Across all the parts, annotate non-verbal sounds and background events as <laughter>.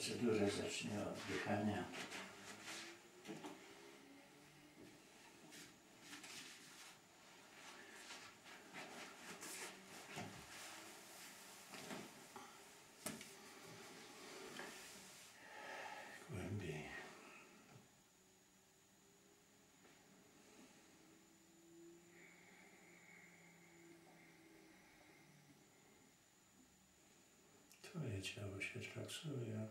Procedurę, zacznij od oddychania. Twoje ciało się relaksuje.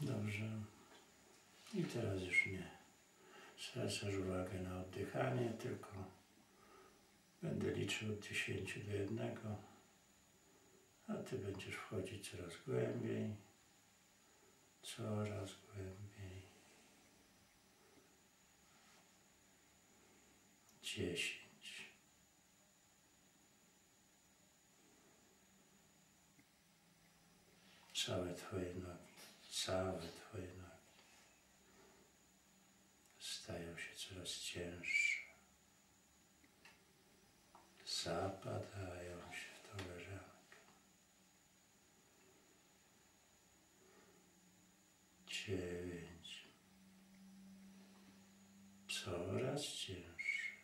Dobrze. I teraz już nie zwracasz uwagę na oddychanie, tylko będę liczył od 10 do 1, a Ty będziesz wchodzić coraz głębiej, coraz głębiej. 10. Całe Twoje nogi, całe Twoje nogi stają się coraz cięższe. Zapadają się w tą leżankę. Dziewięć. Coraz cięższe.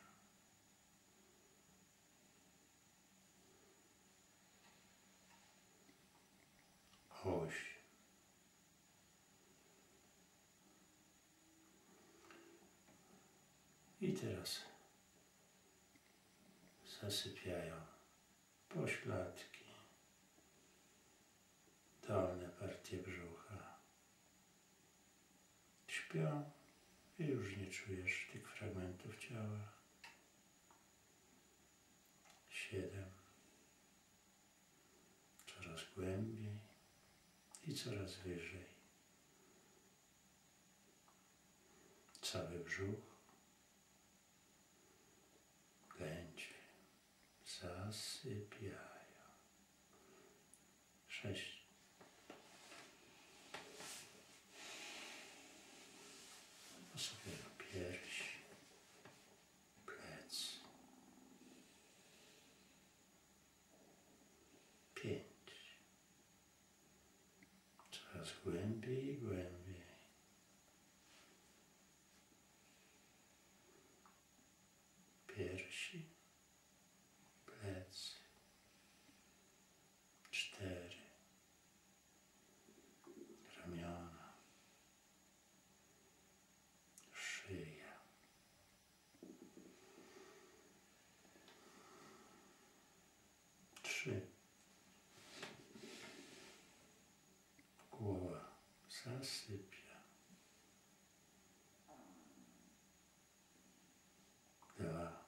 Osiem. I teraz zasypiają pośladki, dolne partie brzucha. Śpią i już nie czujesz tych fragmentów ciała. Siedem. Coraz głębiej i coraz wyżej. Cały brzuch będzie zasypiają. Sześć. Posypiają pierś, plec. Pięć. Coraz głębiej i głębiej. Piersi, plecy, cztery, ramiona, szyja, trzy, głowa zasypia, dwa,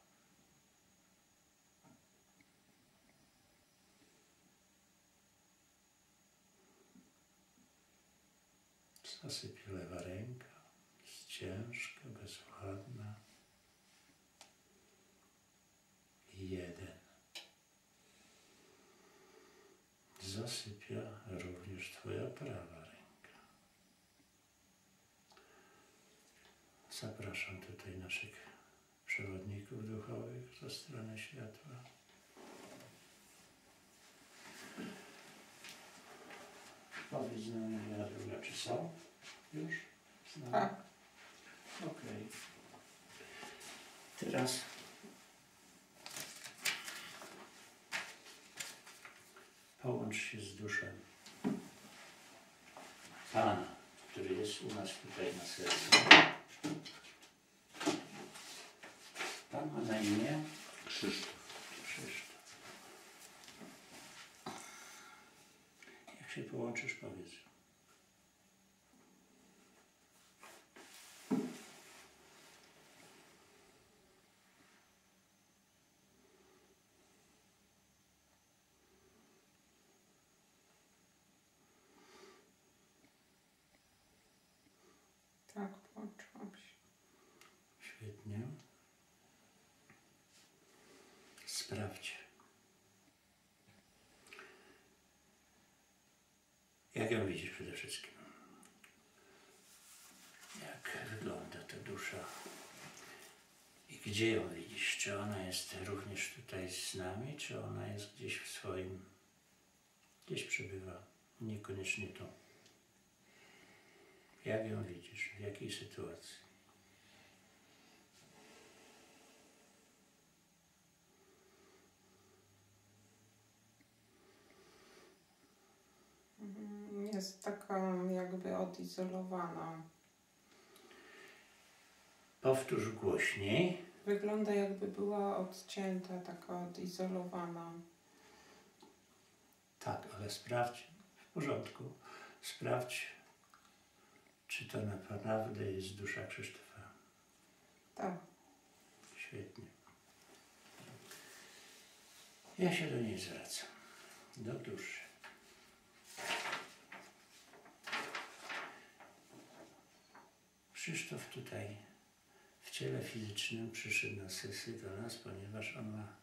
Zasypie lewa ręka, jest ciężka, bezwładna. Jeden. Zasypia również Twoja prawa ręka. Zapraszam tutaj naszych przewodników duchowych za stronę światła. Powiedz nam jedna druga, czy są już? Tak. Okej. Teraz połącz się z duszą Pana, który jest u nas tutaj na sercu. Pan ma na imię Krzysztof. Krzysztof. Jak się połączysz, powiedz. Tak, połączyłam się. Świetnie. Sprawdź. Jak ją widzisz przede wszystkim? Jak wygląda ta dusza? I gdzie ją widzisz? Czy ona jest również tutaj z nami, czy ona jest gdzieś w swoim, gdzieś przebywa, niekoniecznie tu? Jak ją widzisz? W jakiej sytuacji? Mm, Jest taka jakby odizolowana. Powtórz głośniej. Wygląda jakby była odcięta, taka odizolowana. Tak, ale sprawdź, w porządku, sprawdź, czy to naprawdę jest dusza Krzysztofa. Tak. Świetnie. Ja się do niej zwracam. Do duszy. Krzysztof tutaj w ciele fizycznym przyszedł na sesję do nas, ponieważ on ma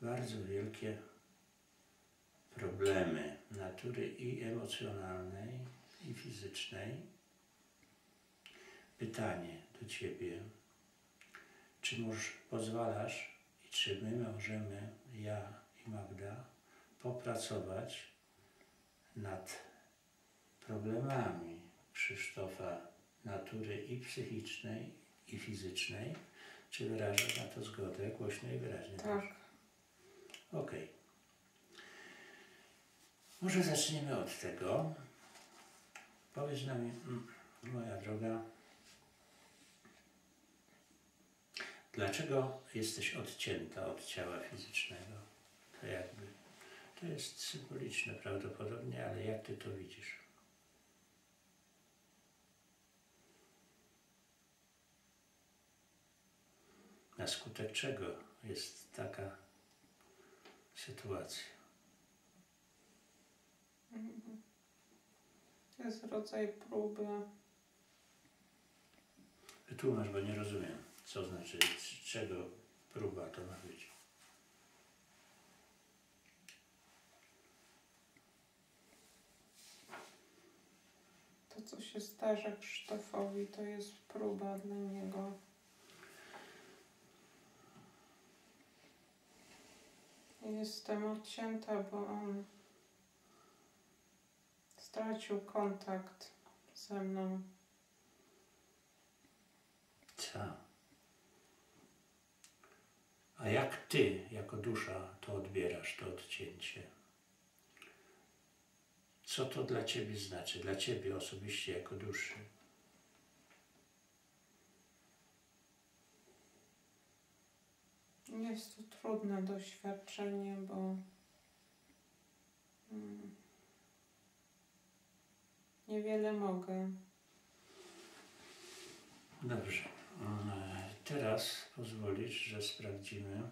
bardzo wielkie problemy natury i emocjonalnej, i fizycznej. Pytanie do Ciebie, czy możesz, pozwalasz i czy my możemy, ja i Magda, popracować nad problemami Krzysztofa natury i psychicznej, i fizycznej? Czy wyrażasz na to zgodę głośno i wyraźnie? Tak. Okej. Może zaczniemy od tego. Powiedz nam, mm, moja droga, dlaczego jesteś odcięta od ciała fizycznego? To jakby, to jest symboliczne prawdopodobnie, ale jak ty to widzisz? Na skutek czego jest taka sytuacja? Mhm. To jest rodzaj próby. Wytłumacz, bo nie rozumiem, co znaczy, czego próba to ma być. To, co się zdarza Krzysztofowi, to jest próba dla niego. Jestem odcięta, bo on stracił kontakt ze mną. Co? A jak ty, jako dusza, to odbierasz, to odcięcie? Co to dla ciebie znaczy, dla ciebie osobiście, jako duszy? Jest to trudne doświadczenie, bo mm, niewiele mogę. Dobrze. Mm, Teraz pozwolisz, że sprawdzimy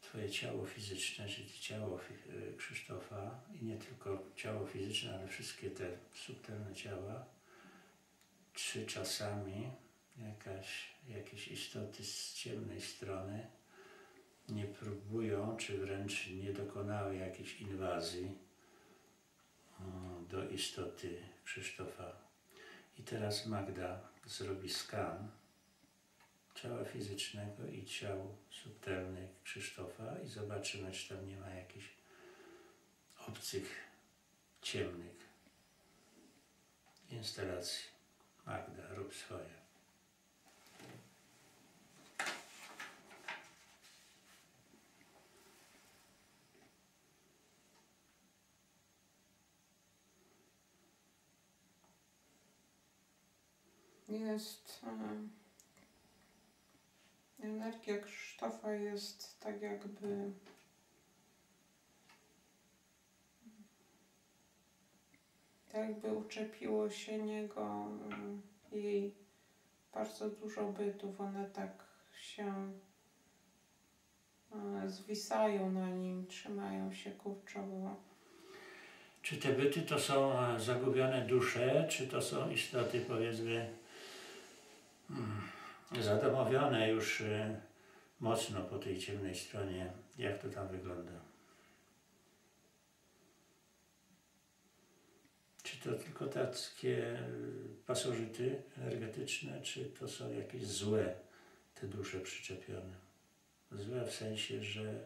Twoje ciało fizyczne, czyli ciało y, Krzysztofa i nie tylko ciało fizyczne, ale wszystkie te subtelne ciała. Czy czasami jakaś, jakieś istoty z ciemnej strony nie próbują, czy wręcz nie dokonały jakiejś inwazji mm, do istoty Krzysztofa. I teraz Magda zrobi skan ciała fizycznego i ciał subtelnych Krzysztofa i zobaczymy, czy tam nie ma jakichś obcych, ciemnych instalacji. Magda, rób swoje. Jest. em, Energia Krzysztofa jest tak jakby. Tak jakby uczepiło się niego em, jej bardzo dużo bytów. One tak się e, zwisają na nim, trzymają się kurczowo. Czy te byty to są e, zagubione dusze, czy to są istoty, powiedzmy, zadomowione już e, mocno po tej ciemnej stronie? Jak to tam wygląda? to tylko takie y, pasożyty energetyczne, czy to są jakieś złe te dusze przyczepione? Złe w sensie, że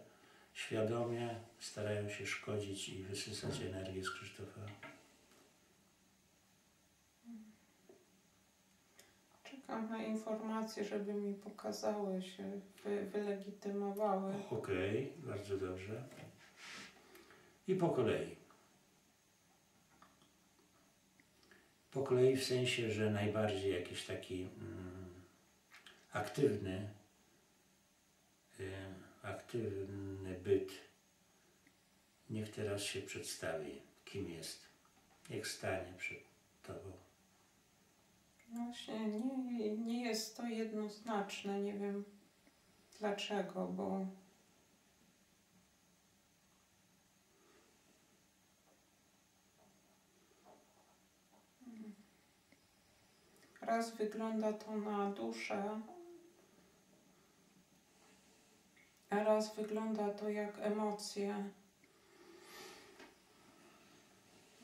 świadomie starają się szkodzić i wysysać energię z Krzysztofa. Na informacje, żeby mi pokazały się, wy, wylegitymowały. Okej, bardzo dobrze. I po kolei. Po kolei w sensie, że najbardziej jakiś taki mm, aktywny, y, aktywny byt niech teraz się przedstawi, kim jest. Niech stanie przed Tobą. Właśnie nie, nie jest to jednoznaczne, nie wiem dlaczego, bo raz wygląda to na duszę, a raz wygląda to jak emocje.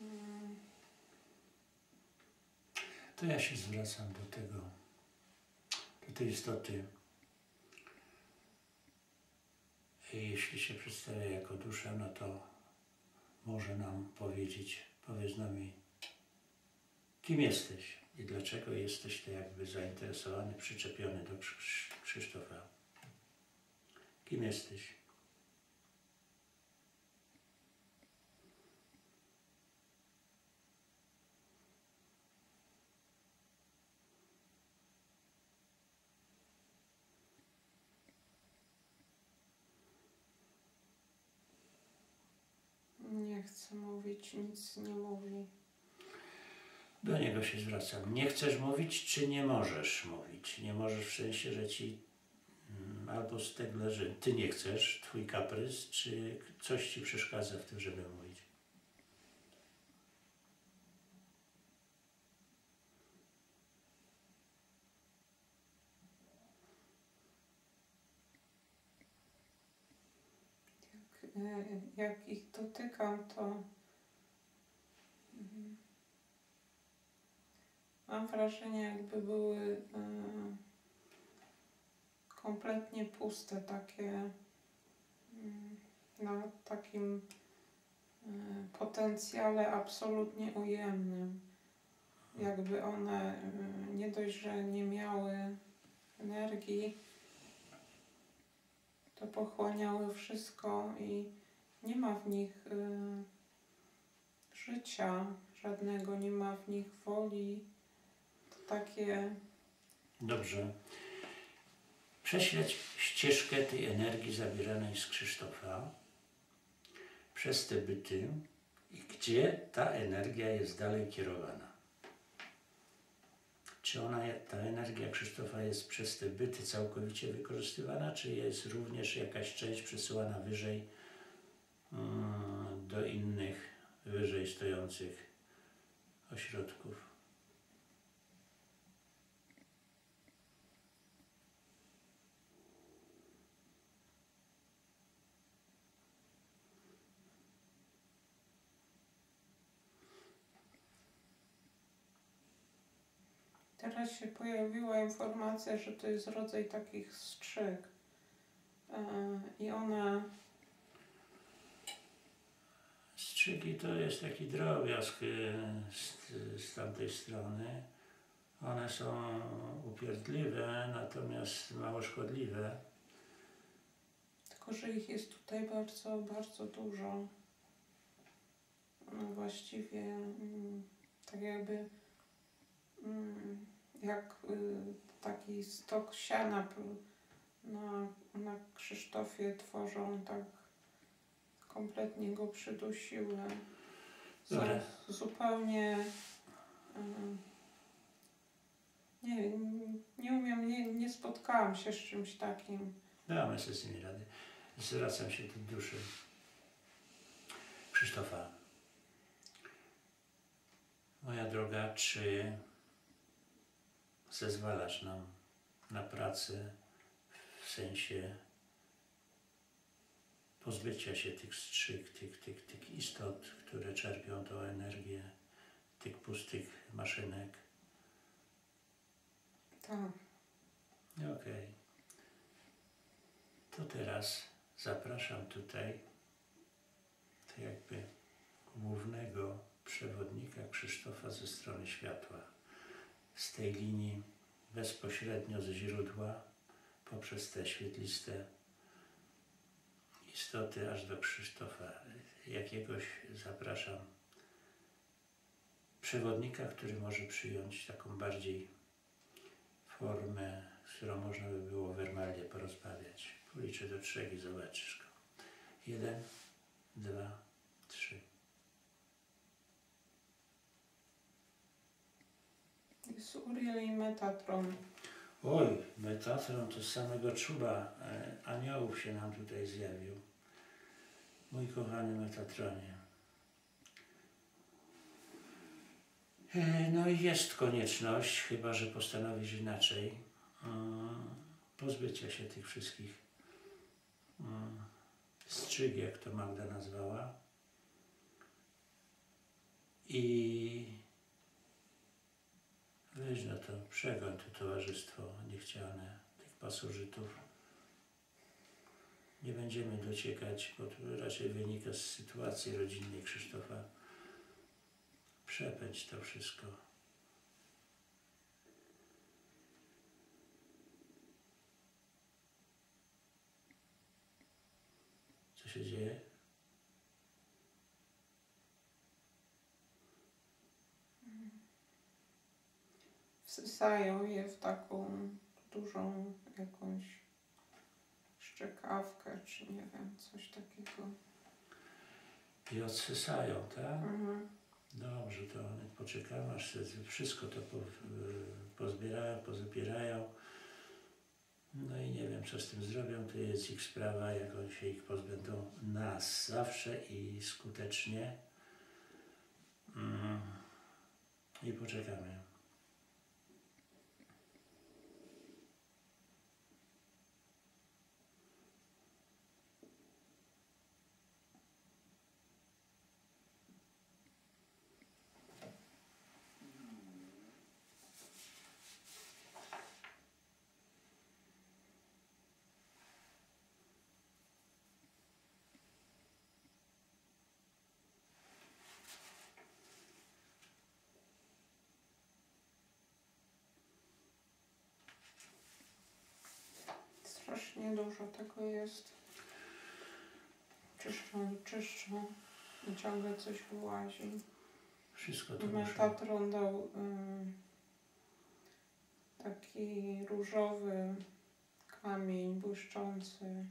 Mm. To ja się zwracam do tego, do tej istoty. Jeśli się przedstawia jako dusza, no to może nam powiedzieć, powiedz nam, kim jesteś i dlaczego jesteś to jakby zainteresowany, przyczepiony do Krzysz- Krzysztofa. Kim jesteś? Chcę mówić, nic nie mówi. Do niego się zwracam. Nie chcesz mówić, czy nie możesz mówić? Nie możesz w sensie, że ci mm, albo z tego, że ty nie chcesz, twój kaprys, czy coś ci przeszkadza w tym, żeby mówić? Jak, e, jak ich dotykam, to mm, mam wrażenie, jakby były e, kompletnie puste, takie mm, na takim e, potencjale absolutnie ujemnym. Jakby one e, nie dość, że nie miały energii, to pochłaniały wszystko i nie ma w nich y, życia żadnego, nie ma w nich woli. To takie Dobrze. Prześledź ścieżkę tej energii zabieranej z Krzysztofa przez te byty i gdzie ta energia jest dalej kierowana. Czy ona, ta energia Krzysztofa jest przez te byty całkowicie wykorzystywana, czy jest również jakaś część przesyłana wyżej do innych wyżej stojących ośrodków? Teraz się pojawiła informacja, że to jest rodzaj takich strzyg. E, I one Strzygi to jest taki drobiazg y, z, z tamtej strony. One są upierdliwe, natomiast mało szkodliwe. Tylko, że ich jest tutaj bardzo, bardzo dużo. No właściwie mm, tak jakby mm, jak y, taki stok siana na, na Krzysztofie tworzą, tak kompletnie go przydusiły. Dobra. zupełnie nie, nie umiem, nie, nie spotkałam się z czymś takim. Sobie z nimi rady. Zwracam się do duszy Krzysztofa. Moja droga, czy zezwalasz nam na pracę w sensie pozbycia się tych strzyg, tych, tych, tych istot, które czerpią tą energię tych pustych maszynek. Tak. Okej. To teraz zapraszam tutaj to jakby głównego przewodnika Krzysztofa ze strony światła. Z tej linii bezpośrednio ze źródła poprzez te świetliste istoty aż do Krzysztofa. Jakiegoś zapraszam przewodnika, który może przyjąć taką bardziej formę, z którą można by było werbalnie porozmawiać. Policzę do trzech i zobaczysz go. Jeden, dwa, trzy. Jest i Metatron. Oj, Metatron to z samego czuba e, aniołów się nam tutaj zjawił. Mój kochany Metatronie. E, No i jest konieczność, chyba że postanowisz inaczej, mm, pozbycia się tych wszystkich strzyg, jak to Magda nazwała. I weź no to, przegoń to towarzystwo niechciane tych pasożytów. Nie będziemy dociekać, bo to raczej wynika z sytuacji rodzinnej Krzysztofa. Przepędź to wszystko. Co się dzieje? Wsysają je w taką dużą jakąś szczekawkę, czy nie wiem, coś takiego. I odsysają, tak? Mhm. Dobrze, to poczekamy, aż się wszystko to po, pozbierają, pozapierają. No i nie wiem, co z tym zrobią, to jest ich sprawa, jak oni się ich pozbędą nas zawsze i skutecznie. Mm. I poczekamy. Strasznie dużo tego jest. Czyszczą i czyszczą. I ciągle coś wyłazi. Wszystko to. Metatron dał ym, taki różowy kamień błyszczący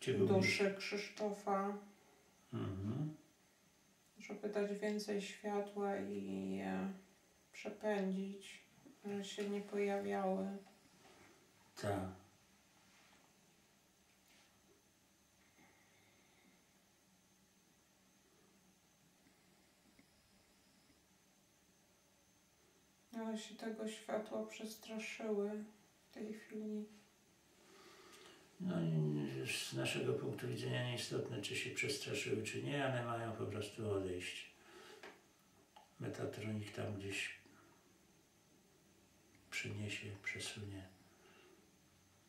Gdzie duszy Krzysztofa, Mhm. żeby dać więcej światła i je przepędzić, że się nie pojawiały. Tak. Ale się tego światła przestraszyły w tej chwili. No i z naszego punktu widzenia nieistotne, czy się przestraszyły, czy nie, one mają po prostu odejść. Metatronik tam gdzieś przyniesie, przesunie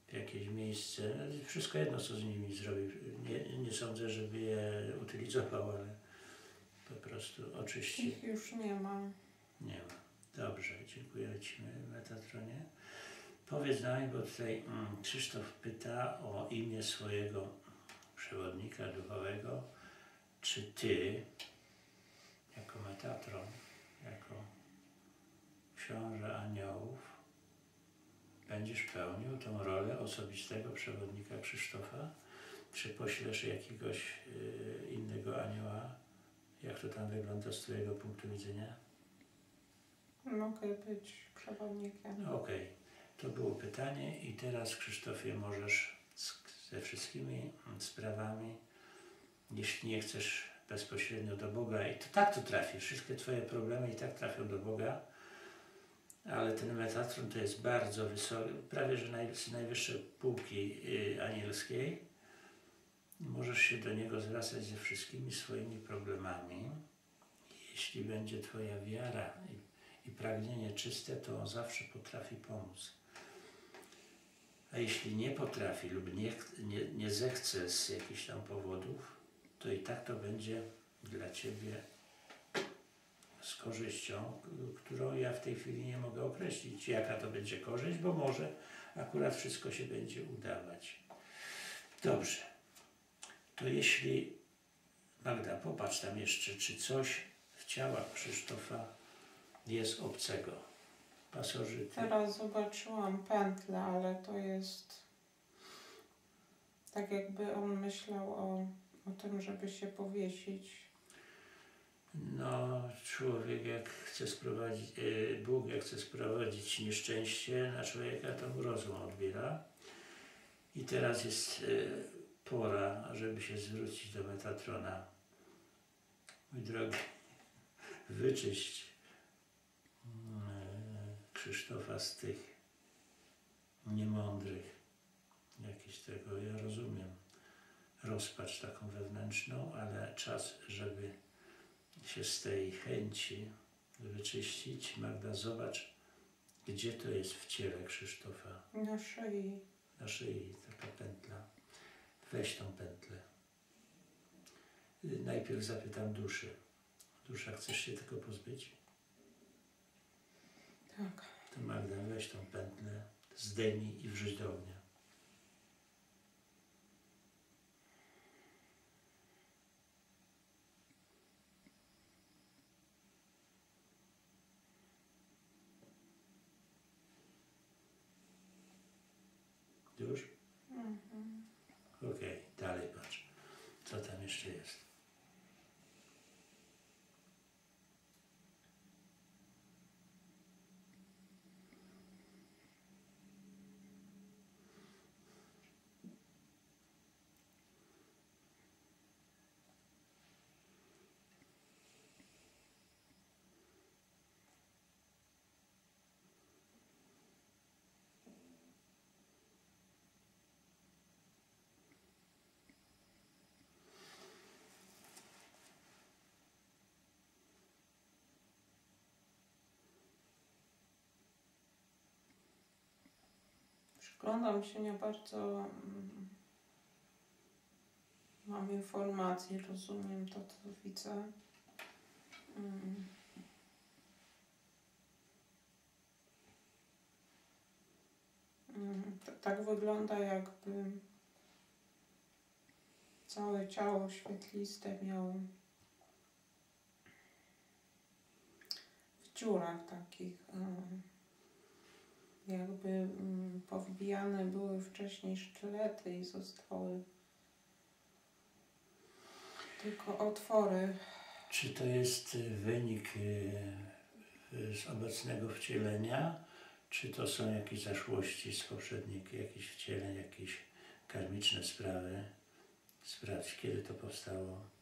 w jakieś miejsce. Wszystko jedno, co z nimi zrobi. Nie, nie sądzę, żeby je utylizował, ale po prostu oczyści. Ich już nie ma. Nie ma. Dobrze, dziękuję Ci Metatronie. Powiedz nam, bo tutaj mm, Krzysztof pyta o imię swojego przewodnika duchowego. Czy Ty, jako Metatron, jako książę aniołów, będziesz pełnił tą rolę osobistego przewodnika Krzysztofa? Czy poślesz jakiegoś y, innego anioła? Jak to tam wygląda z Twojego punktu widzenia? Mogę być przewodnikiem. No Okej, to było pytanie i teraz Krzysztofie możesz ze wszystkimi mm, sprawami, jeśli nie chcesz bezpośrednio do Boga i to tak to trafi, wszystkie Twoje problemy i tak trafią do Boga, ale ten Metatron to jest bardzo wysoki, prawie że naj, z najwyższej półki y, anielskiej. Możesz się do niego zwracać ze wszystkimi swoimi problemami. jeśli będzie Twoja wiara i, i pragnienie czyste, to On zawsze potrafi pomóc. A jeśli nie potrafi lub nie, nie, nie zechce z jakichś tam powodów, to i tak to będzie dla Ciebie z korzyścią, którą ja w tej chwili nie mogę określić, jaka to będzie korzyść, bo może akurat wszystko się będzie udawać. Dobrze. To jeśli Magda, popatrz tam jeszcze, czy coś w ciałach Krzysztofa jest obcego. Pasożyty. Teraz zobaczyłam pętlę, ale to jest tak jakby on myślał o, o tym, żeby się powiesić. No, człowiek jak chce sprowadzić, e, Bóg jak chce sprowadzić nieszczęście na człowieka, to mu rozum odbiera. I teraz jest e, pora, żeby się zwrócić do Metatrona. Mój drogi, <laughs> wyczyść e, Krzysztofa z tych niemądrych, jakiś tego, ja rozumiem, rozpacz taką wewnętrzną, ale czas, żeby się z tej chęci wyczyścić. Magda, zobacz, gdzie to jest w ciele Krzysztofa. Na szyi. Na szyi taka pętla. Weź tą pętlę. Najpierw zapytam duszy. Dusza, chcesz się tego pozbyć? Tak. To Magda, weź tą pętlę, zdejmij i wrzuć do ognia. Już? Mhm. Okej, dalej patrz. Co tam jeszcze jest? Przyglądam się nie bardzo. mm, Mam informacje, rozumiem to, co widzę. Mm. Mm, Tak wygląda, jakby całe ciało świetliste miał w dziurach takich. Jakby mm, powbijane były wcześniej sztylety i zostały tylko otwory. Czy to jest y, wynik y, z obecnego wcielenia, czy to są jakieś zaszłości z poprzednich jakichś wcieleń, jakieś karmiczne sprawy? Sprawdź, kiedy to powstało.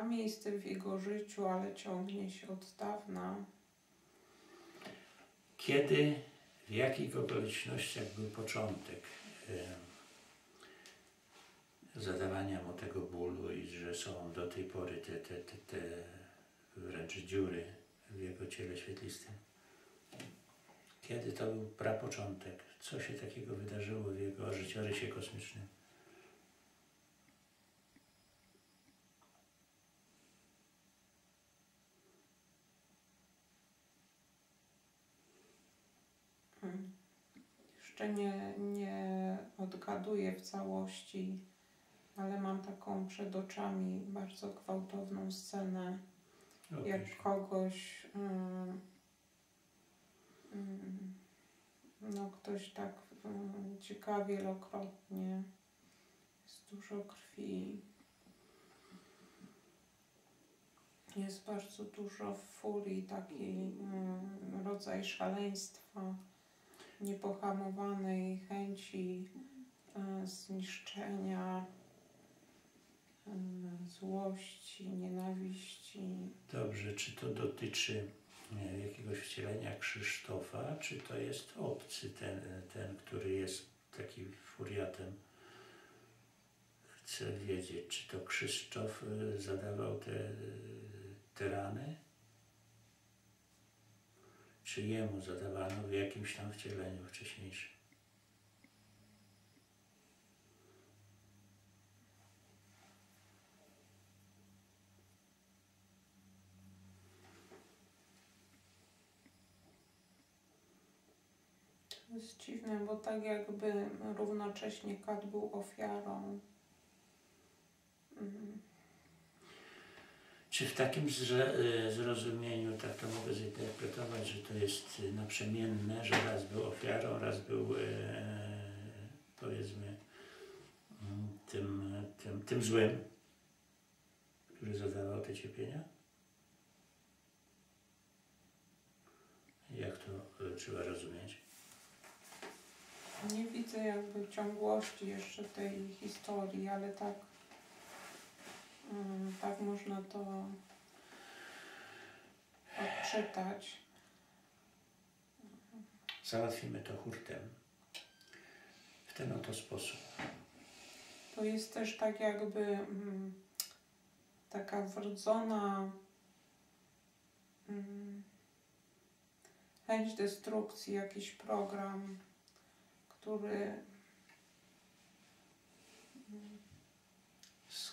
Ma miejsce w jego życiu, ale ciągnie się od dawna. Kiedy, w jakich okolicznościach był początek y, zadawania mu tego bólu i że są do tej pory te, te, te, te wręcz dziury w jego ciele świetlistym? Kiedy to był prapoczątek? Co się takiego wydarzyło w jego życiorysie kosmicznym? Mm. Jeszcze nie, nie odgaduję w całości, ale mam taką przed oczami bardzo gwałtowną scenę. Opisz. jak kogoś mm, mm, no ktoś tak mm, cieka wielokrotnie jest dużo krwi jest bardzo dużo furii taki rodzaj szaleństwa niepohamowanej chęci e, zniszczenia, e, złości, nienawiści. Dobrze, czy to dotyczy jakiegoś wcielenia Krzysztofa, czy to jest obcy ten, ten który jest taki furiatem? Chcę wiedzieć, czy to Krzysztof y, zadawał te, te rany? Czy jemu zadawano w jakimś tam wcieleniu wcześniejszym? To jest dziwne, bo tak jakby równocześnie kat był ofiarą. Mm, Czy w takim y, zrozumieniu, tak to mogę zinterpretować, że to jest y, naprzemienne, że raz był ofiarą, raz był e, powiedzmy mm, tym, tym, tym złym, który zadawał te cierpienia? Jak to y, trzeba rozumieć? Nie widzę jakby ciągłości jeszcze tej historii, ale tak, tak można to odczytać. Załatwimy to hurtem. W ten oto sposób. To jest też tak jakby mm, taka wrodzona mm, chęć destrukcji, jakiś program, który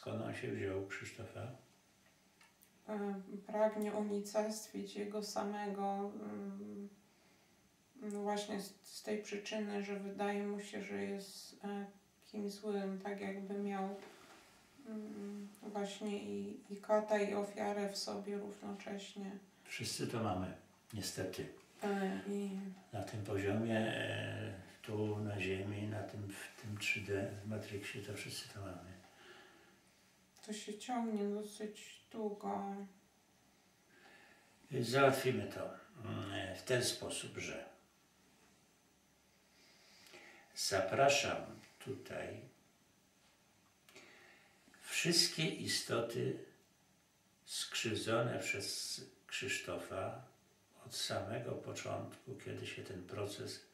Skąd on się wziął, Krzysztofa? e, pragnie unicestwić jego samego mm, no właśnie z, tej przyczyny, że wydaje mu się, że jest e, kimś złym, tak jakby miał mm, właśnie i, i kata i ofiarę w sobie równocześnie. Wszyscy to mamy, niestety. E, I na tym poziomie, tu na Ziemi, na tym, w tym 3D, w Matrixie, to wszyscy to mamy. To się ciągnie dosyć długo. Załatwimy to mm, w ten sposób, że zapraszam tutaj wszystkie istoty skrzywdzone przez Krzysztofa od samego początku, kiedy się ten proces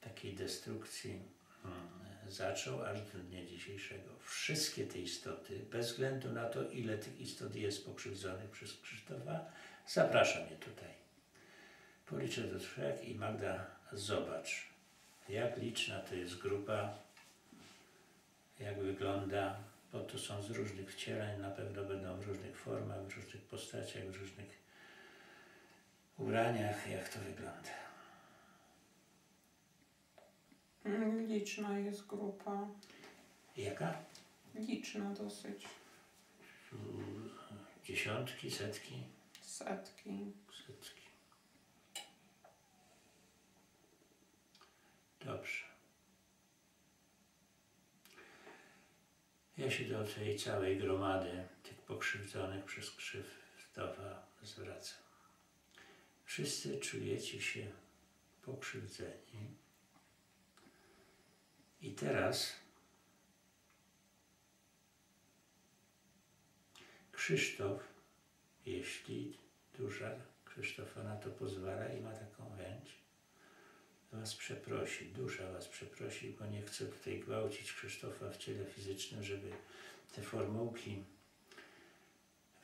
takiej destrukcji mm, zaczął, aż do dnia dzisiejszego. Wszystkie te istoty, bez względu na to, ile tych istot jest pokrzywdzonych przez Krzysztofa, zapraszam je tutaj. Policzę do trzech i Magda, zobacz, jak liczna to jest grupa, jak wygląda, bo to są z różnych wcieleń, na pewno będą w różnych formach, w różnych postaciach, w różnych ubraniach, jak to wygląda. Liczna jest grupa. Jaka? Liczna dosyć. Dziesiątki, setki, Setki. setki. Dobrze. Ja się do tej całej gromady tych pokrzywdzonych przez Krzysztofa zwracam. Wszyscy czujecie się pokrzywdzeni. I teraz Krzysztof, jeśli dusza Krzysztofa na to pozwala i ma taką chęć, was przeprosi, dusza was przeprosi, bo nie chcę tutaj gwałcić Krzysztofa w ciele fizycznym, żeby te formułki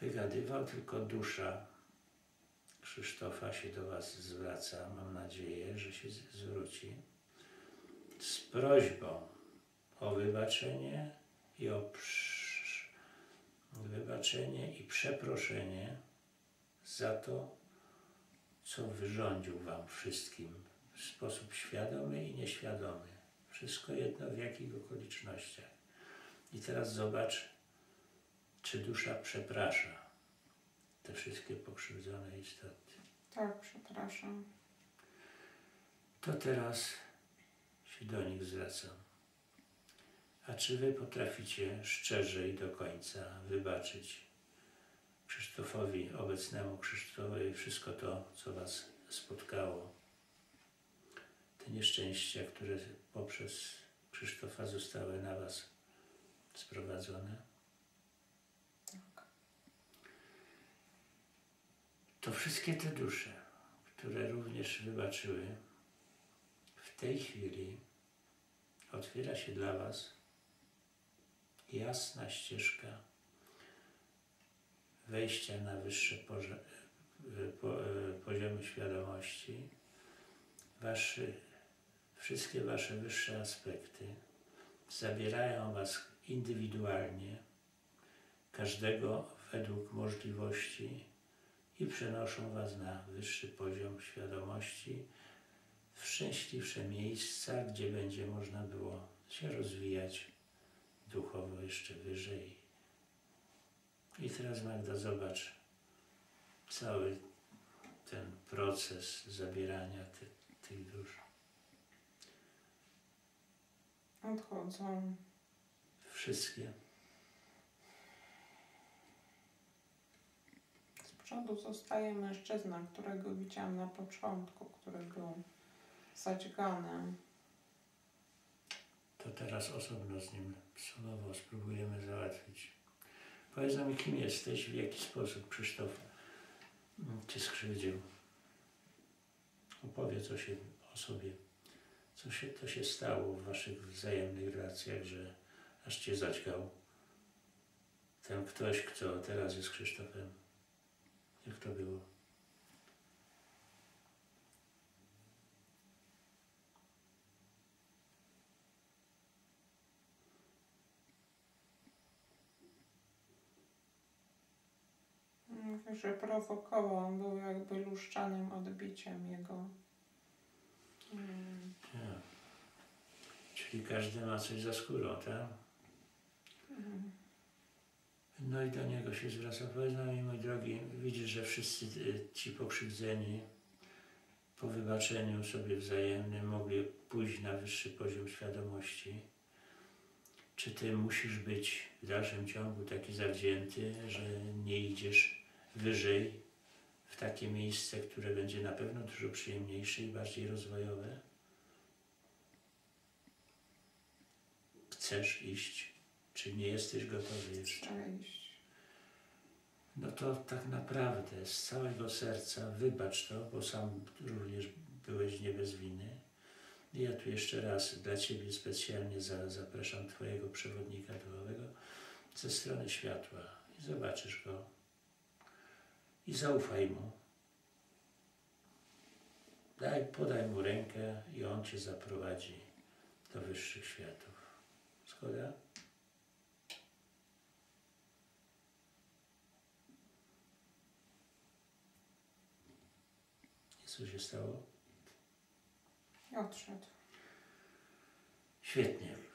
wygadywał, tylko dusza Krzysztofa się do was zwraca. Mam nadzieję, że się zwróci z prośbą o wybaczenie i o wybaczenie i przeproszenie za to, co wyrządził wam wszystkim w sposób świadomy i nieświadomy. Wszystko jedno w jakich okolicznościach. I teraz zobacz, czy dusza przeprasza te wszystkie pokrzywdzone istoty. Tak, przepraszam. To teraz się do nich zwracam. A czy wy potraficie szczerze i do końca wybaczyć Krzysztofowi, obecnemu Krzysztofowi, wszystko to, co was spotkało? Te nieszczęścia, które poprzez Krzysztofa zostały na Was sprowadzone. Tak. To wszystkie te dusze, które również wybaczyły, tej chwili otwiera się dla Was jasna ścieżka wejścia na wyższe e, po, poziomy świadomości. Wszystkie Wasze wyższe aspekty zabierają Was indywidualnie, każdego według możliwości i przenoszą Was na wyższy poziom świadomości, w szczęśliwsze miejsca, gdzie będzie można było się rozwijać duchowo jeszcze wyżej. I teraz Magda, zobacz cały ten proces zabierania ty, tych dusz. Odchodzą. Wszystkie. Z przodu zostaje mężczyzna, którego widziałam na początku, który był zadźgany. To teraz osobno z nim solowo spróbujemy załatwić. Powiedz nam, kim jesteś, w jaki sposób Krzysztof mm, Cię skrzywdził. Opowiedz o, się, o sobie. Co się, to się stało w Waszych wzajemnych relacjach, że aż Cię zaćgał ten ktoś, kto teraz jest Krzysztofem. Jak to było? Mówi, że prowokował, on był jakby luszczanym odbiciem jego. mm, Ja. Czyli każdy ma coś za skórą, tak? mm, No i do niego się zwraca. Powiedz mi, mój drogi, widzisz, że wszyscy y, ci pokrzywdzeni po wybaczeniu sobie wzajemnym mogli pójść na wyższy poziom świadomości. Czy ty musisz być w dalszym ciągu taki zawzięty, że nie idziesz wyżej w takie miejsce, które będzie na pewno dużo przyjemniejsze i bardziej rozwojowe? Chcesz iść? Czy nie jesteś gotowy jeszcze? Chcę iść. No to tak naprawdę z całego serca wybacz to, bo sam również byłeś nie bez winy. I ja tu jeszcze raz dla Ciebie specjalnie za, zapraszam Twojego przewodnika duchowego ze strony światła i zobaczysz go i zaufaj mu. Daj, podaj mu rękę i on Cię zaprowadzi do wyższych światów. Zgoda? I co się stało? Odszedł. Świetnie.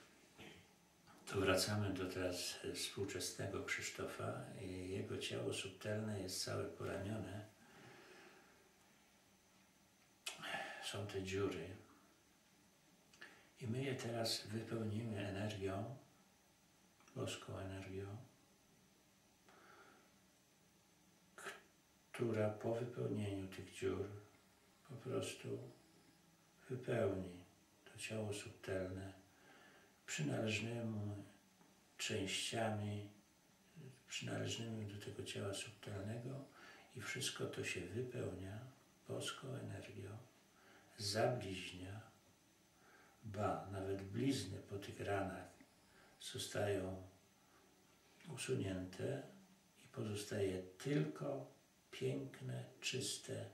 Wracamy do teraz e, współczesnego Krzysztofa. I Jego ciało subtelne jest całe poranione. Są te dziury. I my je teraz wypełnimy energią, boską energią, która po wypełnieniu tych dziur po prostu wypełni to ciało subtelne przynależnymi częściami, przynależnymi do tego ciała subtelnego i wszystko to się wypełnia boską energią, zabliźnia, ba, nawet blizny po tych ranach zostają usunięte i pozostaje tylko piękne, czyste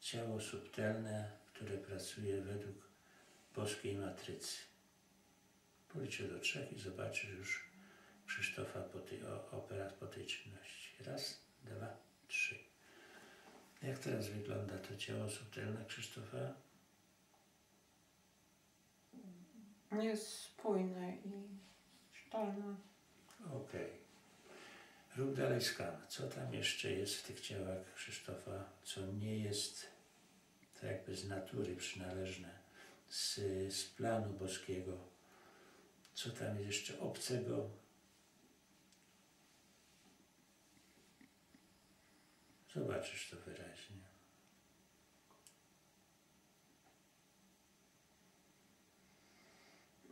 ciało subtelne, które pracuje według boskiej matrycy. Policzę do trzech i zobaczysz już Krzysztofa po tej, o, opera, po tej czynności. Raz, dwa, trzy. Jak teraz wygląda to ciało subtelne Krzysztofa? Jest spójny i szczelny. Okej. Rób dalej skan. Co tam jeszcze jest w tych ciałach Krzysztofa, co nie jest tak jakby z natury przynależne, z, z planu boskiego? Co tam jest jeszcze obcego? Zobaczysz to wyraźnie.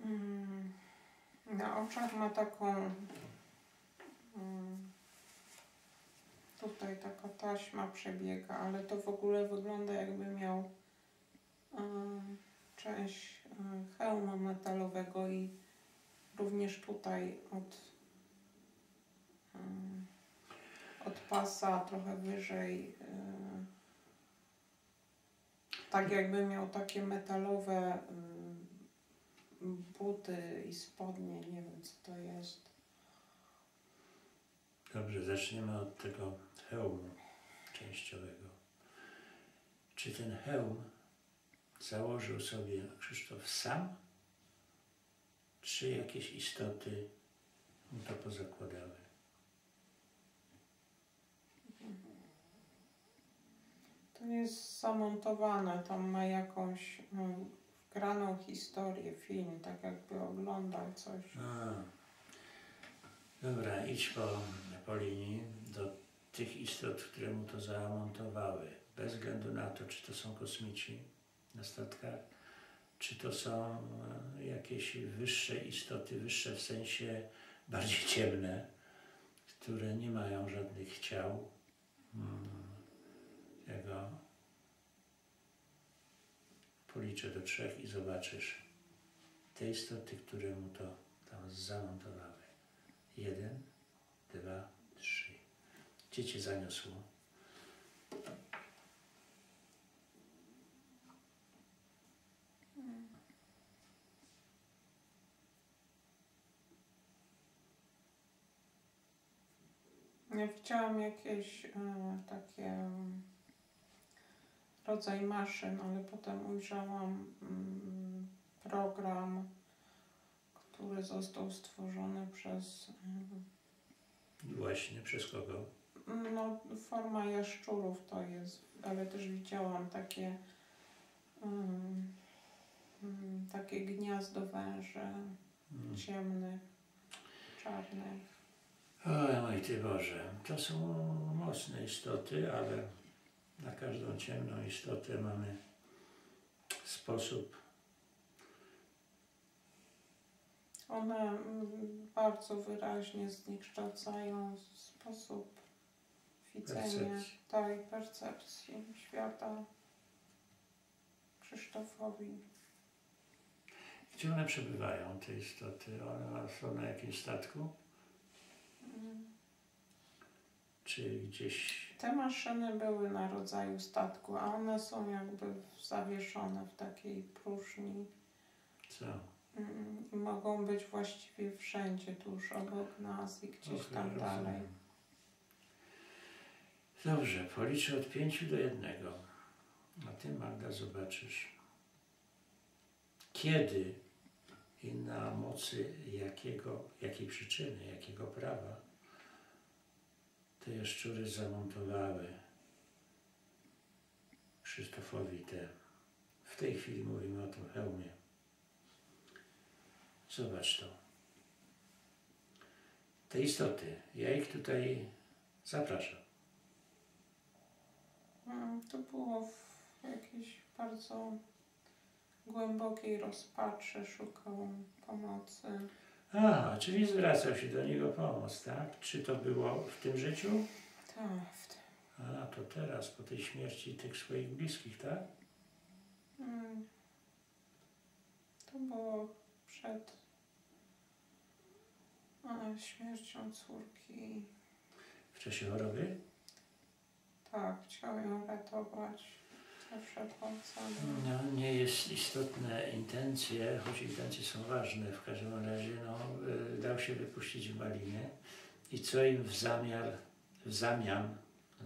Mm. oczach ma taką. mm, Tutaj taka taśma przebiega, ale to w ogóle wygląda jakby miał em, część em, hełmu metalowego i również tutaj od, em, od pasa trochę wyżej. em, Tak jakby miał takie metalowe em, buty i spodnie, nie wiem co to jest. Dobrze, zaczniemy od tego hełmu częściowego. Czy ten hełm założył sobie Krzysztof sam, czy jakieś istoty mu to pozakładały? To jest zamontowane, tam ma jakąś mm, wgraną historię, film, tak jakby oglądał coś. A. Dobra, idź po, po linii do tych istot, które mu to zamontowały. Bez względu na to, czy to są kosmici na statkach, czy to są e, jakieś wyższe istoty, wyższe w sensie bardziej ciemne, które nie mają żadnych ciał. Mm, Jego policzę do trzech i zobaczysz te istoty, które mu to tam zamontowały. Jeden, dwa, trzy. Gdzie cię zaniosło? Ja widziałam jakieś e, takie rodzaj maszyn, ale potem ujrzałam mm, program, który został stworzony przez mm, Właśnie, przez kogo? No, forma jaszczurów to jest, ale też widziałam takie mm, mm, takie gniazdo węży Mm. ciemnych, czarnych. Oj, mój Ty Boże, to są mocne istoty, ale na każdą ciemną istotę mamy sposób. One mm, bardzo wyraźnie zniekształcają sposób widzenia Percepcji. tej percepcji świata Krzysztofowi. Gdzie one przebywają, te istoty? One są na jakimś statku? Czy gdzieś... Te maszyny były na rodzaju statku, a one są jakby zawieszone w takiej próżni Co? i mogą być właściwie wszędzie, tuż obok nas i gdzieś tam dalej. rozumiem. Dobrze, policzę od pięciu do jednego. A Ty, Magda, zobaczysz, kiedy i na mocy jakiego, jakiej przyczyny, jakiego prawa te jaszczury zamontowały Krzysztofowi te. W tej chwili mówimy o tym hełmie. Zobacz to. Te istoty, ja ich tutaj zapraszam. To było w jakiejś bardzo głębokiej rozpaczy, szukał pomocy. A, czyli zwracał się do niego pomoc, tak? Czy to było w tym życiu? Tak, w tym. A, to teraz, po tej śmierci tych swoich bliskich, tak? Mm. To było przed e, śmiercią córki. W czasie choroby? Tak, chciał ją ratować wszelką. No, nie jest istotne intencje, choć intencje są ważne. W każdym razie, no, y, dał się wypuścić w malinę. I co im w zamiar, w zamian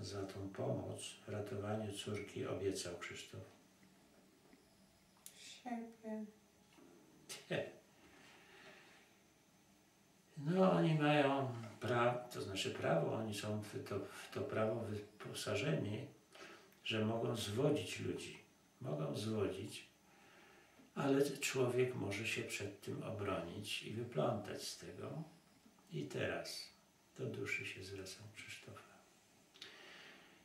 za tą pomoc w ratowaniu córki obiecał Krzysztof? Siebie. No, oni mają prawo, to znaczy prawo, oni są w to, w to prawo wyposażeni, że mogą zwodzić ludzi. Mogą zwodzić, ale człowiek może się przed tym obronić i wyplątać z tego. I teraz do duszy się zwracam Krzysztofa.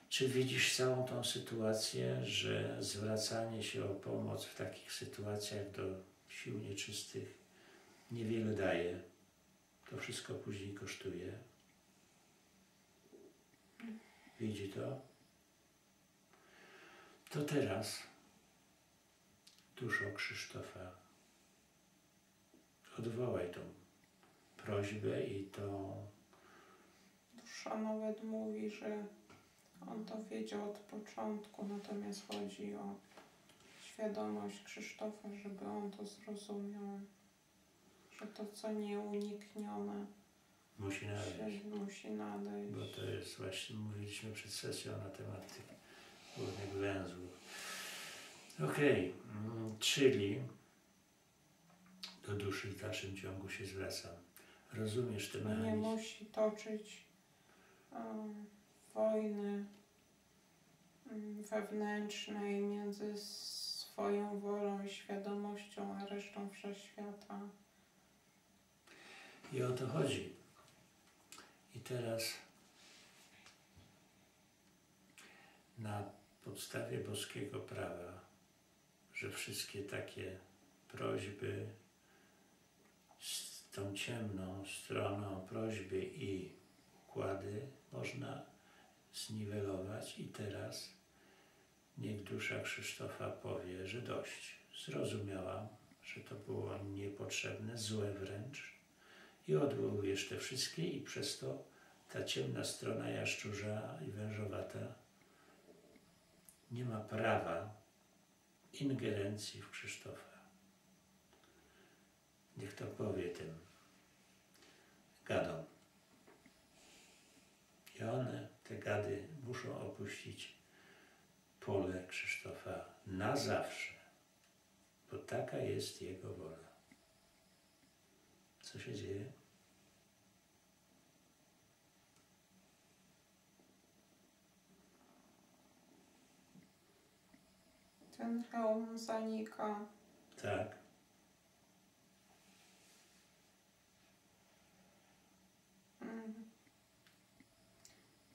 Czy widzisz całą tą sytuację, że zwracanie się o pomoc w takich sytuacjach do sił nieczystych niewiele daje? To wszystko później kosztuje. Widzi to? To teraz, duszo Krzysztofa, odwołaj tą prośbę i to Dusza nawet mówi, że on to wiedział od początku, natomiast chodzi o świadomość Krzysztofa, żeby on to zrozumiał, że to, co nieuniknione, musi nadejść. musi nadejść. Bo to jest właśnie, mówiliśmy przed sesją na temat tych górnych węzłów. Okej, mm, czyli do duszy w dalszym ciągu się zwracam. Rozumiesz te Nie mechanizmy? musi toczyć um, wojny um, wewnętrznej między swoją wolą i świadomością, a resztą wszechświata. I o to chodzi. I teraz na podstawie boskiego prawa, że wszystkie takie prośby z tą ciemną stroną prośby i układy można zniwelować i teraz niech dusza Krzysztofa powie, że dość. Zrozumiałam, że to było niepotrzebne, złe wręcz i odwołujesz te wszystkie i przez to ta ciemna strona jaszczurza i wężowata nie ma prawa ingerencji w Krzysztofa. Niech to powie tym gadom. I one, te gady, muszą opuścić pole Krzysztofa na zawsze, bo taka jest jego wola. Co się dzieje? Ten hełm zanika. Tak. Mm.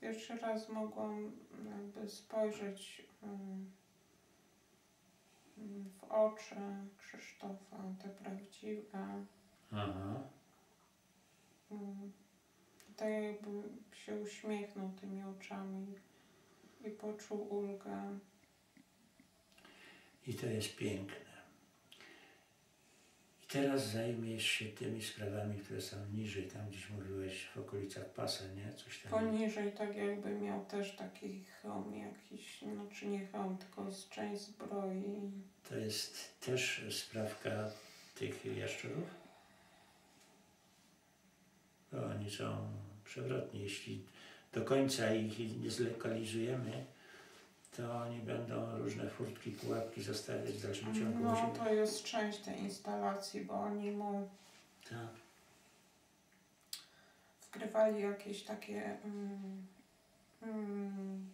Pierwszy raz mogłam jakby spojrzeć mm, mm, w oczy Krzysztofa, te prawdziwe. Aha. Tak jakby się uśmiechnął tymi oczami i poczuł ulgę. I to jest piękne. I teraz zajmiesz się tymi sprawami, które są niżej, tam gdzieś mówiłeś w okolicach pasa, nie? Coś tam. Poniżej tak jakby miał też taki hełm jakiś, znaczy nie hełm, tylko z część zbroi. To jest też sprawka tych jaszczurów? Bo oni są przewrotni. Jeśli do końca ich nie zlokalizujemy, to oni będą różne furtki, pułapki zostawiać w dalszym ciągu. No Musimy- to jest część tej instalacji, bo oni mu Tak. wgrywali jakieś takie mm, mm,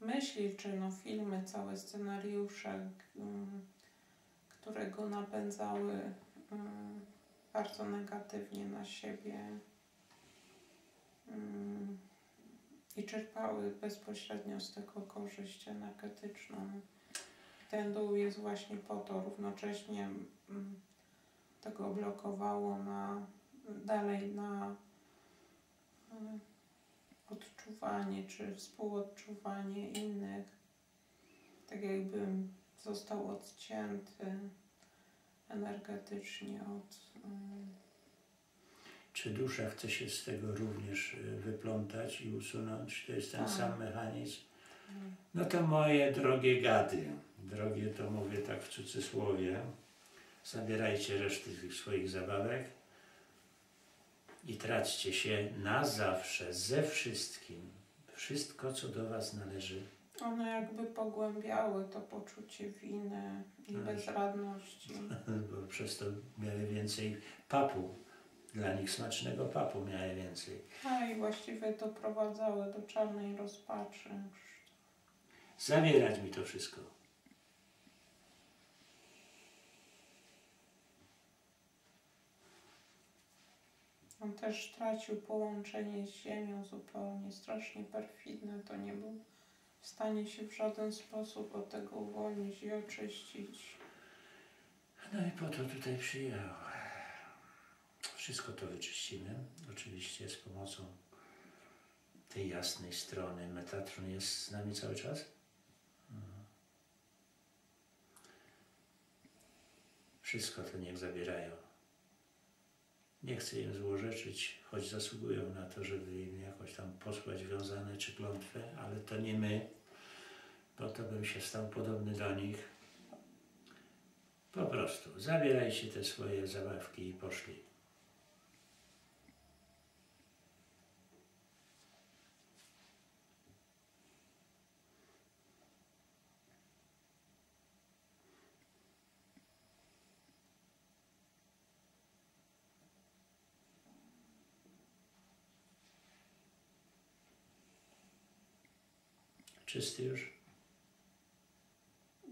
myśli, czy no filmy, całe scenariusze, mm, które go napędzały mm, bardzo negatywnie na siebie mm, i czerpały bezpośrednio z tego korzyść energetyczną. Ten dół jest właśnie po to, równocześnie mm, tego blokowało na dalej na mm, odczuwanie czy współodczuwanie innych. Tak jakbym został odcięty energetycznie od. Czy dusza chce się z tego również y, wyplątać i usunąć? To jest ten Tak. sam mechanizm. mm, No to moje drogie gady, drogie to mówię tak w cudzysłowie, zabierajcie reszty tych swoich zabawek i traćcie się na zawsze ze wszystkim. Wszystko, co do Was należy. One jakby pogłębiały to poczucie winy i Tak. bezradności. <laughs> Bo przez to miały więcej papu. Dla nich smacznego papu miały więcej. A i właściwie doprowadzały do czarnej rozpaczy. Zawierać mi to wszystko. On też tracił połączenie z ziemią zupełnie, strasznie perfidne. To nie był w stanie się w żaden sposób od tego uwolnić i oczyścić. No i po to tutaj przyjechał. Wszystko to wyczyścimy. Oczywiście z pomocą tej jasnej strony. Metatron jest z nami cały czas? Mhm. Wszystko to niech zabierają. Nie chcę im złorzeczyć, choć zasługują na to, żeby im jakoś tam posłać wiązane czy klątwę, ale to nie my, bo to bym się stał podobny do nich. Po prostu zabierajcie te swoje zabawki i poszli. Czysty już?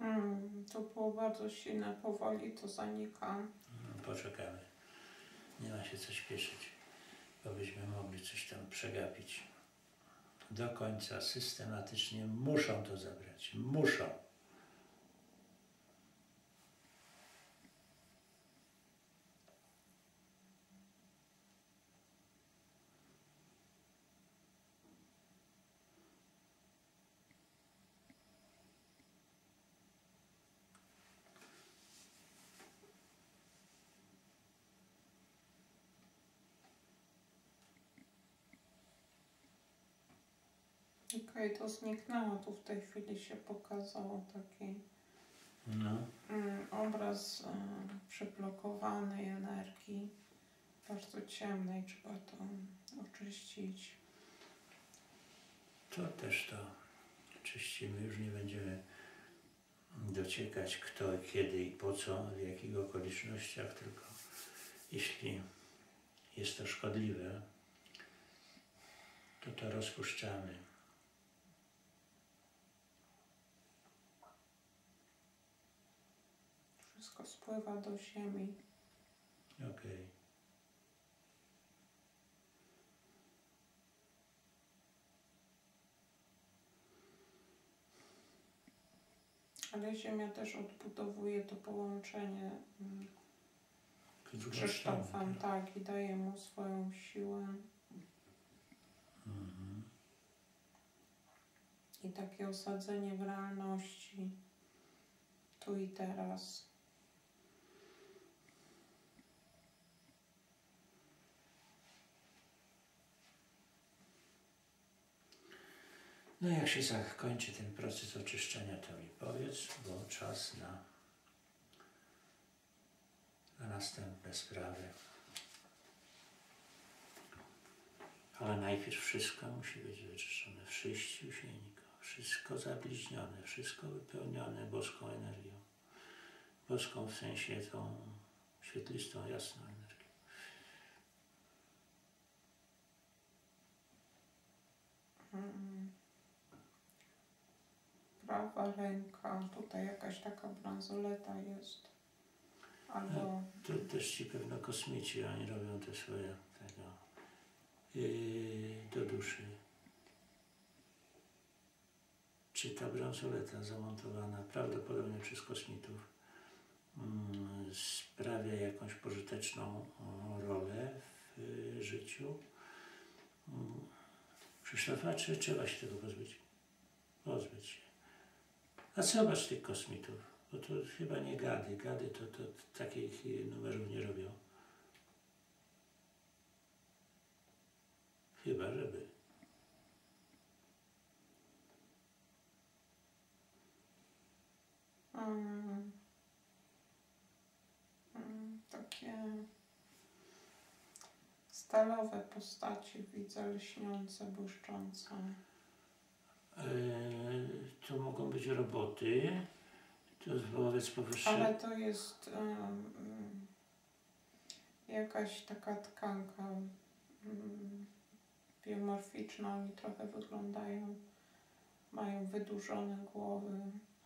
Mm, to było bardzo silne, powoli to zanika. No, poczekamy. Nie ma się co śpieszyć, bo byśmy mogli coś tam przegapić. Do końca systematycznie muszą to zabrać. Muszą. Okej, to zniknęło. Tu w tej chwili się pokazał taki No. mm, obraz e, przyblokowanej energii. Bardzo ciemnej. Trzeba to oczyścić. To też to czyścimy. Już nie będziemy dociekać kto, kiedy i po co, w jakich okolicznościach, tylko jeśli jest to szkodliwe, to to rozpuszczamy. Wszystko spływa do ziemi. Okej. Ale ziemia też odbudowuje to połączenie mm, Z drugą Krzysztofem, tak, i daje mu swoją siłę. Mhm. I takie osadzenie w realności, tu i teraz. No jak się zakończy ten proces oczyszczenia, to mi powiedz, bo czas na, na następne sprawy. Ale najpierw wszystko musi być wyczyszczone. Wszyściusieńko, wszystko zabliźnione, wszystko wypełnione boską energią. Boską w sensie tą świetlistą, jasną energią. Mm. Prawa ręka, tutaj jakaś taka bransoleta jest. Albo To też ci pewno kosmici, oni robią te swoje tego yy, do duszy. Czy ta bransoleta zamontowana prawdopodobnie przez kosmitów mm, sprawia jakąś pożyteczną o, rolę w y, życiu mm, Krzysztofa, czy trzeba się tego pozbyć? Pozbyć się. A zobacz tych kosmitów, bo to chyba nie gady. Gady to, to takich y, numerów nie robią. Chyba, żeby. mm, mm, takie stalowe postaci widzę, lśniące, błyszczące. Yy, to mogą być roboty. To jest wobec powyższego. Ale to jest mm, jakaś taka tkanka mm, biomorficzna. Oni trochę wyglądają, mają wydłużone głowy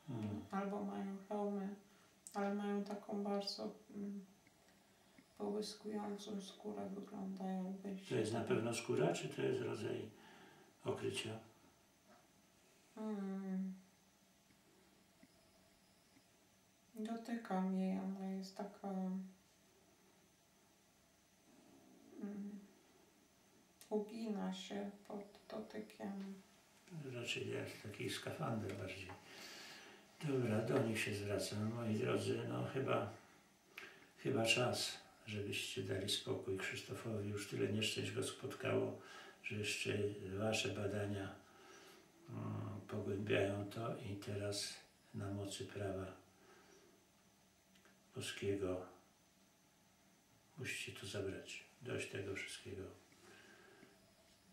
Hmm. albo mają hełmy, ale mają taką bardzo mm, połyskującą skórę, wyglądają To jest na pewno skóra, czy to jest rodzaj okrycia? Mm. Dotykam jej, ona jest taka rozpina się pod dotykiem. Raczej jak taki skafander bardziej. Dobra, do nich się zwracam. Moi drodzy, no chyba, chyba czas, żebyście dali spokój Krzysztofowi. Już tyle nieszczęść go spotkało, że jeszcze wasze badania mm, pogłębiają to i teraz na mocy prawa boskiego musicie to zabrać. Dość tego wszystkiego.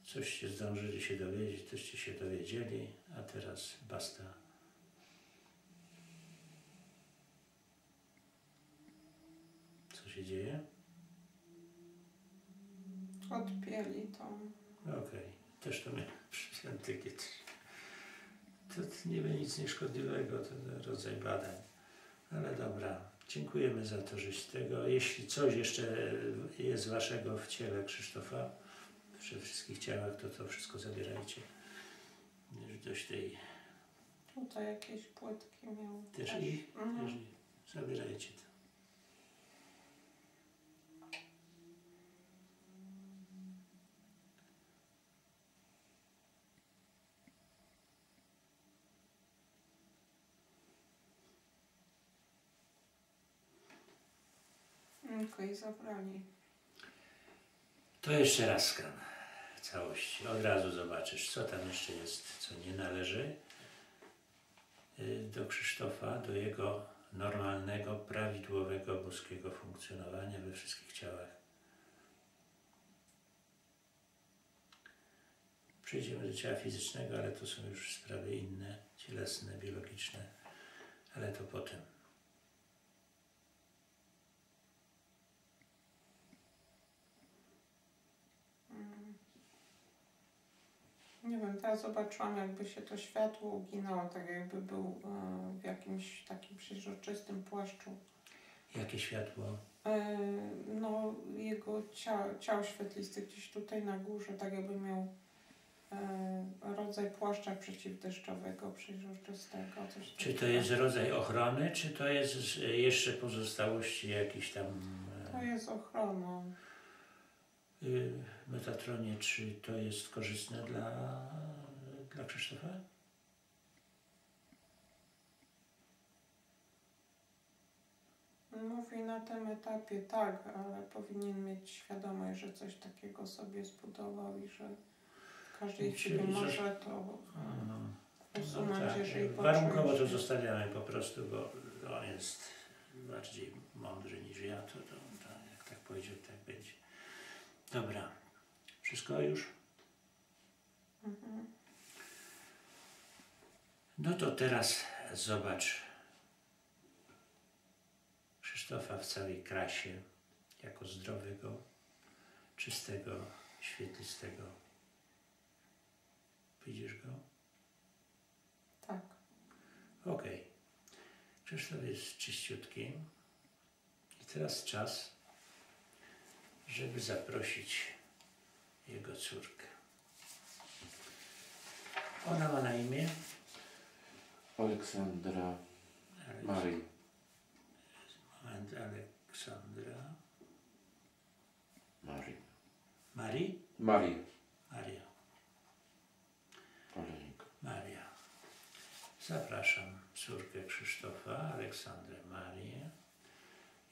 Coście zdążyli się dowiedzieć, toście się dowiedzieli, a teraz basta. Co się dzieje? Odpięli to. Okej, też to miałem <laughs> przyjęty kiedyś. To niby nic nieszkodliwego, to rodzaj badań. Ale dobra, dziękujemy za to, żeś tego. Jeśli coś jeszcze jest waszego w ciele Krzysztofa, we wszystkich ciałach, to to wszystko zabierajcie. Już dość tej Tutaj jakieś płytki miał. Też też. ich? Mhm. Też i zabierajcie to. Okej, zabrali. To jeszcze raz skan całości. Od razu zobaczysz, co tam jeszcze jest, co nie należy y, do Krzysztofa, do jego normalnego, prawidłowego boskiego funkcjonowania we wszystkich ciałach. Przejdziemy do ciała fizycznego, ale to są już sprawy inne, cielesne, biologiczne, ale to potem. Nie wiem, teraz zobaczyłam, jakby się to światło uginało, tak jakby był e, w jakimś takim przeźroczystym płaszczu. Jakie światło? E, no, jego cia, ciało świetliste gdzieś tutaj na górze, tak jakby miał e, rodzaj płaszcza przeciwdeszczowego, przeźroczystego. Coś Czy to jest rodzaj ochrony, czy to jest jeszcze pozostałości jakichś tam To jest ochrona. Y, Metatronie, czy to jest korzystne dla, dla Krzysztofa? Mówi na tym etapie tak, ale powinien mieć świadomość, że coś takiego sobie zbudował i że w każdej chwili że- może to Mhm. usunąć, tak, jeżeli Warunkowo to zostawiamy po prostu, bo on jest bardziej mądry niż ja, to, to, to jak tak powiedział, tak będzie. Dobra, wszystko już? Mhm. No to teraz zobacz Krzysztofa w całej krasie, jako zdrowego, czystego, świetlistego. Widzisz go? Tak. Okej. Krzysztof jest czyściutki. I teraz czas, żeby zaprosić jego córkę. Ona ma na imię Aleksandra Aleks- Marii. Moment, Aleksandra. Marii. Marii? Marii. Maria. Olenik. Maria. Zapraszam córkę Krzysztofa, Aleksandrę Marię.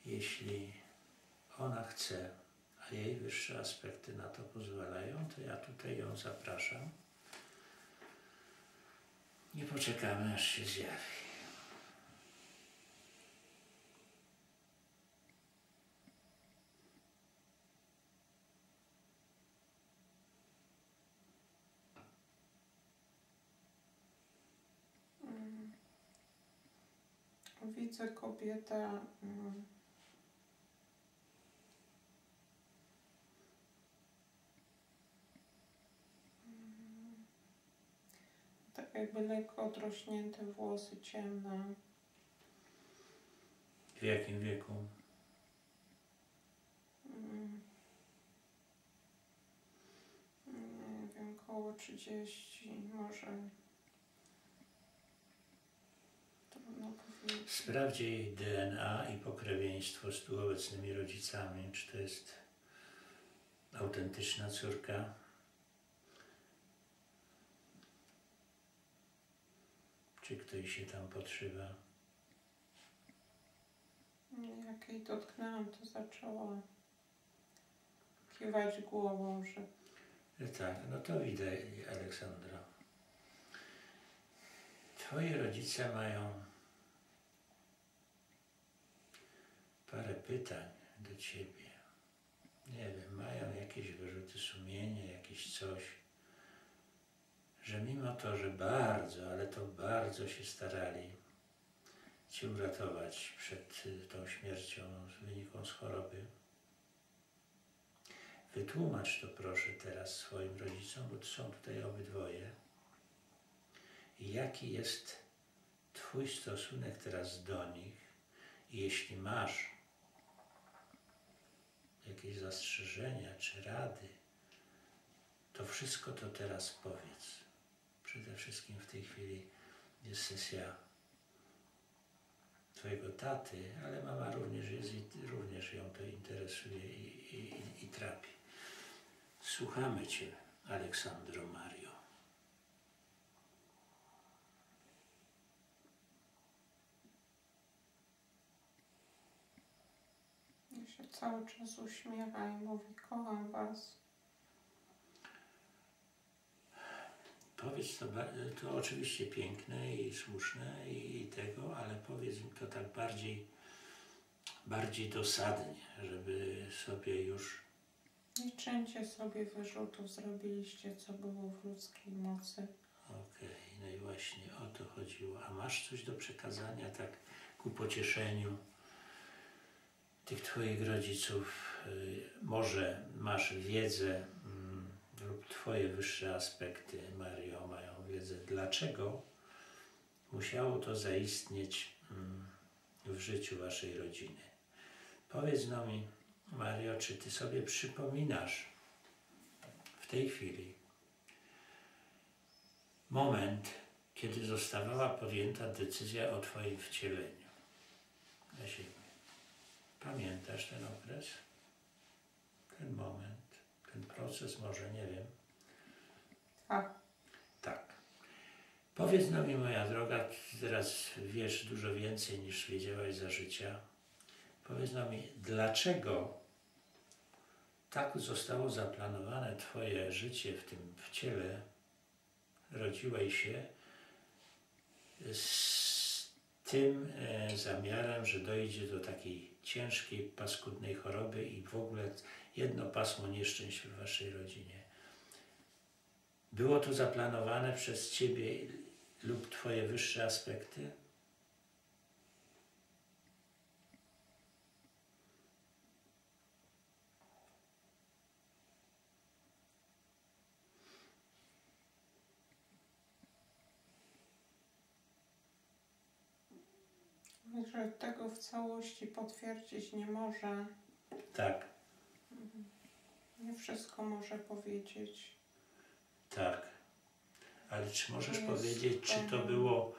Jeśli ona chce, a jej wyższe aspekty na to pozwalają, to ja tutaj ją zapraszam. Nie poczekamy, aż się zjawi. Mm. Widzę kobietę. mm, mm, Tak jakby lekko odrośnięte włosy ciemne. W jakim wieku? Mm. Nie wiem, koło 30 może. Trudno powiedzieć. Sprawdź jej DNA i pokrewieństwo z tu obecnymi rodzicami, czy to jest autentyczna córka Czy ktoś się tam podszywa? Jak jej dotknęłam, to zaczęła kiwać głową, że tak, no to widać, Aleksandro. Twoi rodzice mają parę pytań do ciebie. Nie wiem, mają jakieś wyrzuty sumienia, jakieś coś, że mimo to, że bardzo, ale to bardzo się starali cię uratować przed y, tą śmiercią wynikłą z choroby, Wytłumacz to proszę teraz swoim rodzicom, bo są tutaj obydwoje. Jaki jest Twój stosunek teraz do nich? Jeśli masz jakieś zastrzeżenia czy rady, to wszystko to teraz powiedz. Przede wszystkim w tej chwili jest sesja Twojego taty, ale mama również jest i również ją to interesuje i, i, i, trapi. Słuchamy Cię, Aleksandro Mario. I się cały czas uśmiecha i mówi, kocham was. Powiedz to, to oczywiście piękne i słuszne i, i tego, ale powiedz mi to tak bardziej, bardziej dosadnie, żeby sobie już Nie czyńcie sobie wyrzutów, zrobiliście co było w ludzkiej mocy. Okej, no i właśnie o to chodziło. A masz coś do przekazania tak ku pocieszeniu tych Twoich rodziców? Y, Może masz wiedzę lub Twoje wyższe aspekty, Mario, mają wiedzę, dlaczego musiało to zaistnieć mm, w życiu Waszej rodziny. Powiedz no mi, Mario, czy Ty sobie przypominasz w tej chwili, moment, kiedy zostawała podjęta decyzja o Twoim wcieleniu na ziemię. Pamiętasz ten okres? Ten moment, ten proces, może nie wiem. Tak, Tak. Powiedz no mi, moja droga, teraz wiesz dużo więcej niż wiedziałaś za życia. Powiedz no mi, dlaczego tak zostało zaplanowane Twoje życie w tym w ciele, rodziłeś się z tym e, zamiarem, że dojdzie do takiej ciężkiej, paskudnej choroby i w ogóle jedno pasmo nieszczęść w Waszej rodzinie. Było to zaplanowane przez Ciebie lub Twoje wyższe aspekty? że tego w całości potwierdzić nie może. Tak, Nie wszystko może powiedzieć. tak. Ale czy możesz Jest powiedzieć, czy to było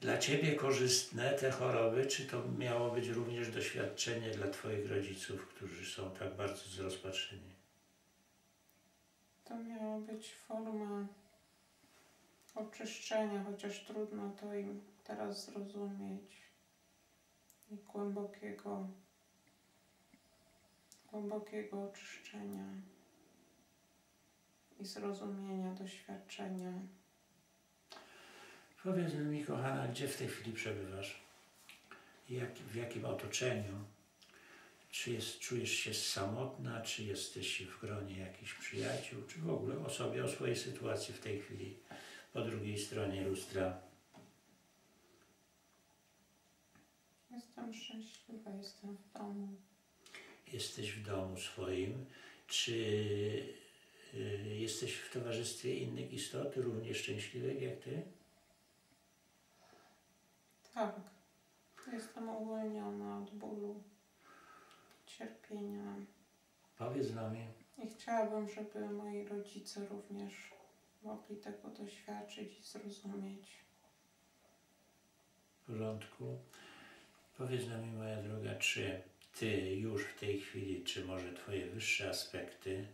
dla Ciebie korzystne, te choroby, czy to miało być również doświadczenie dla Twoich rodziców, którzy są tak bardzo zrozpaczeni? To miała być forma oczyszczenia, chociaż trudno to im teraz zrozumieć. I głębokiego, głębokiego oczyszczenia i zrozumienia doświadczenia. Powiedz mi, kochana, gdzie w tej chwili przebywasz? Jak, w jakim otoczeniu? Czy jest, czujesz się samotna, czy jesteś w gronie jakichś przyjaciół, czy w ogóle o sobie, o swojej sytuacji w tej chwili po drugiej stronie lustra? Jestem szczęśliwa, jestem w domu. Jesteś w domu swoim, czy y, jesteś w towarzystwie innych istot, równie szczęśliwych jak ty? Tak, jestem uwolniona od bólu, cierpienia. Powiedz nam, I chciałabym, żeby moi rodzice również mogli tego doświadczyć i zrozumieć. w porządku. Powiedz nam, moja droga, czy ty już w tej chwili, czy może twoje wyższe aspekty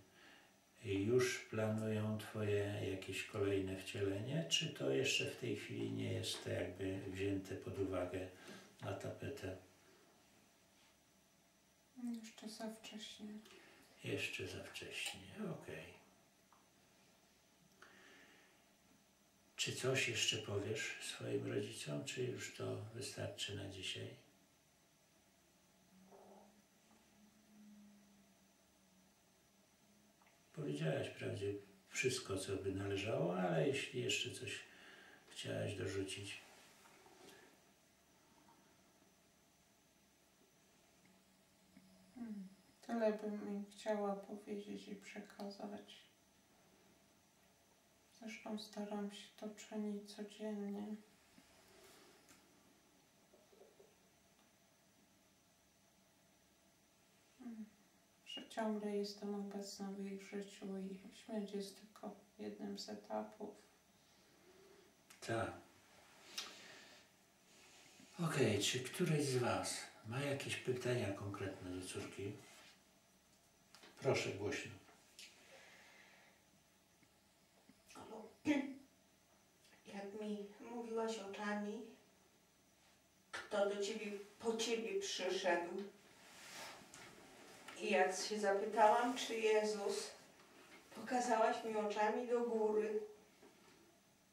już planują Twoje jakieś kolejne wcielenie, czy to jeszcze w tej chwili nie jest to jakby wzięte pod uwagę na tapetę? Jeszcze za wcześnie. Jeszcze za wcześnie, okej. Czy coś jeszcze powiesz swoim rodzicom, czy już to wystarczy na dzisiaj? Powiedziałaś wprawdzie wszystko, co by należało, ale jeśli jeszcze coś chciałaś dorzucić. Hmm. Tyle bym chciała powiedzieć i przekazać. Zresztą staram się to czynić codziennie. Ciągle jestem obecna w ich życiu i śmierć jest tylko jednym z etapów. Tak. Okej, czy któryś z Was ma jakieś pytania konkretne do córki? Proszę głośno. <clears throat> Jak mi mówiłaś oczami, kto do ciebie, po ciebie przyszedł i jak się zapytałam, czy Jezus, pokazałaś mi oczami do góry,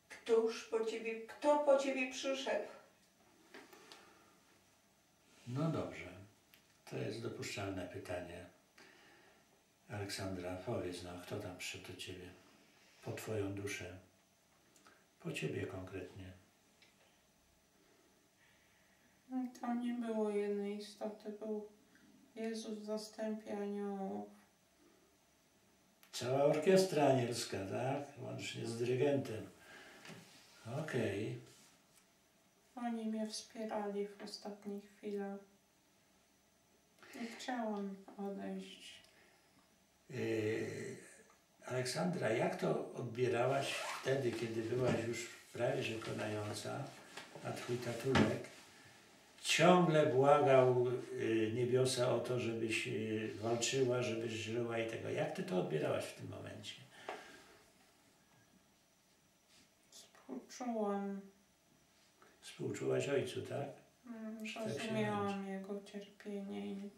któż po ciebie, kto po ciebie przyszedł? No dobrze. To jest dopuszczalne pytanie. Aleksandra, powiedz no, kto tam przyszedł do Ciebie? Po Twoją duszę. Po Ciebie konkretnie. No, Tam nie było jednej istoty, był Jezus w zastępie aniołów. Cała orkiestra anielska, tak? Łącznie z dyrygentem. Okej. Oni mnie wspierali w ostatnich chwilach. Nie chciałam odejść. Yy, Aleksandra, jak to odbierałaś wtedy, kiedy byłaś już prawie że konająca, a twój tatulek ciągle błagał yy, niebiosa o to, żebyś yy, walczyła, żebyś żyła i tego. Jak ty to odbierałaś w tym momencie? Współczułam, Współczułaś ojcu, tak? mm, Tak jego cierpienie i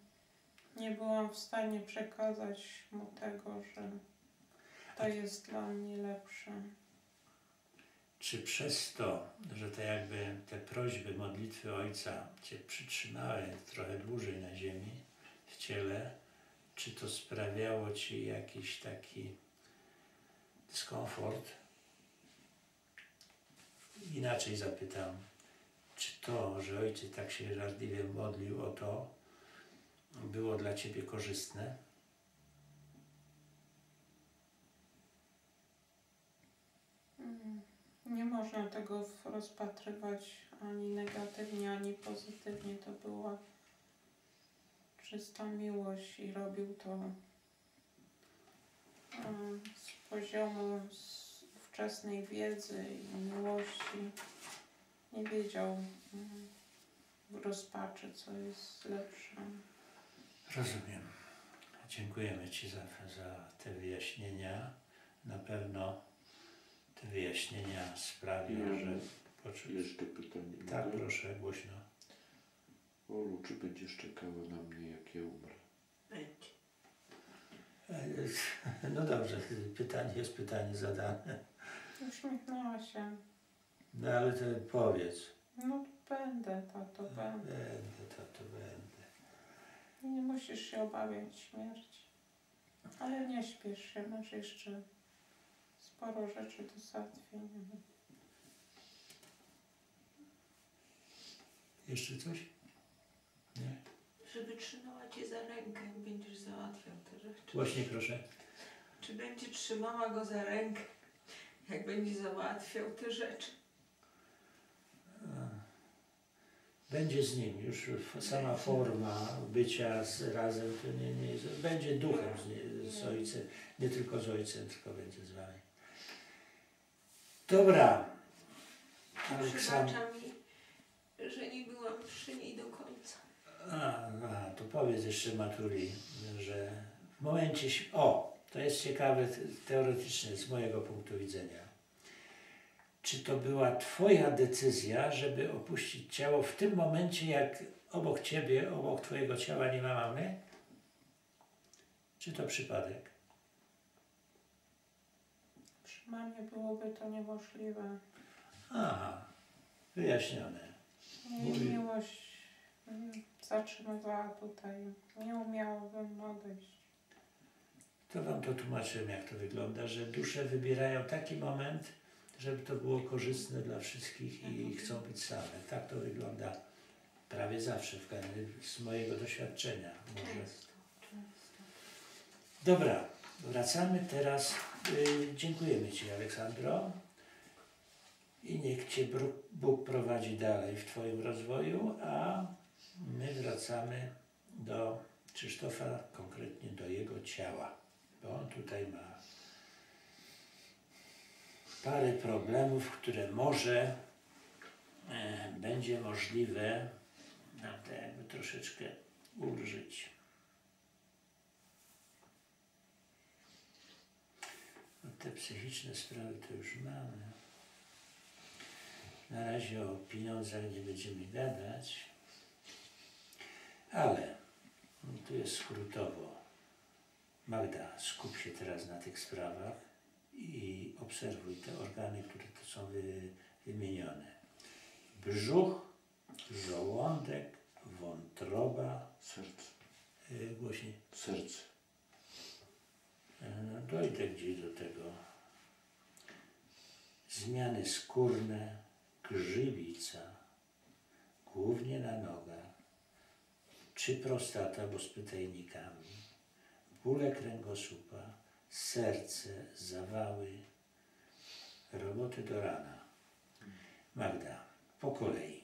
nie byłam w stanie przekazać mu tego, że to jest dla mnie lepsze. Czy przez to, że te jakby te prośby, modlitwy ojca cię przytrzymały trochę dłużej na ziemi, w ciele, czy to sprawiało ci jakiś taki dyskomfort? Inaczej zapytam, czy to, że ojciec tak się żarliwie modlił o to, było dla ciebie korzystne? Mm, Nie można tego rozpatrywać ani negatywnie, ani pozytywnie. To była czysta miłość i robił to z poziomu z wczesnej wiedzy i miłości. Nie wiedział w rozpaczy, co jest lepsze. Rozumiem. Dziękujemy Ci za, za te wyjaśnienia. Na pewno wyjaśnienia sprawią, Ja że poczuć. Jeszcze pytanie. Tak, mogę? proszę, głośno. Olu, czy będziesz czekała na mnie, jak ja umrę? Będzie. E, No dobrze, pytanie jest pytanie zadane. Uśmiechnęła się. No ale to powiedz. No będę, tato, będę. Będę, to, to będę. Nie musisz się obawiać śmierci. Ale nie śpiesz się, masz jeszcze sporo rzeczy do załatwienia. Jeszcze coś? Nie? Żeby trzymała cię za rękę, jak będziesz załatwiał te rzeczy. Głośniej proszę. Czy będzie trzymała go za rękę, jak będzie załatwiał te rzeczy? Będzie z nim. Już sama forma bycia z, razem to nie, nie jest. Będzie duchem z, nie- z ojcem. Nie tylko z ojcem, tylko będzie z wami. Dobra. Aleksandra. Że nie byłam przy niej do końca. A, a, to powiedz jeszcze Matuli, że w momencie... O! To jest ciekawe te- teoretycznie z mojego punktu widzenia. Czy to była Twoja decyzja, żeby opuścić ciało w tym momencie, jak obok Ciebie, obok Twojego ciała nie ma mamy? Czy to przypadek? Przy mamie byłoby to niemożliwe. Aha, wyjaśnione. Jej Mówi- miłość mm, zatrzymywała tutaj. Nie umiałabym odejść. To Wam to tłumaczyłem, jak to wygląda, że dusze wybierają taki moment, żeby to było korzystne dla wszystkich i chcą być same. Tak to wygląda prawie zawsze, w z mojego doświadczenia. Może. Dobra, wracamy teraz. Y, dziękujemy Ci, Aleksandro. I niech Cię Bóg prowadzi dalej w Twoim rozwoju, a my wracamy do Krzysztofa, konkretnie do jego ciała, bo on tutaj ma parę problemów, które może e, będzie możliwe nam troszeczkę ulżyć. No te psychiczne sprawy to już mamy. Na razie o pieniądzach nie będziemy gadać, ale no tu jest skrótowo. Magda, skup się teraz na tych sprawach i obserwuj te organy, które tu są wy, wymienione. Brzuch, żołądek, wątroba, Serce. yy, głośniej, Serce. E, No, dojdę gdzieś do tego. Zmiany skórne, grzybica, głównie na nogach, czy prostata, bo z pytajnikami, bóle kręgosłupa, serce, zawały, roboty do rana. Magda, po kolei.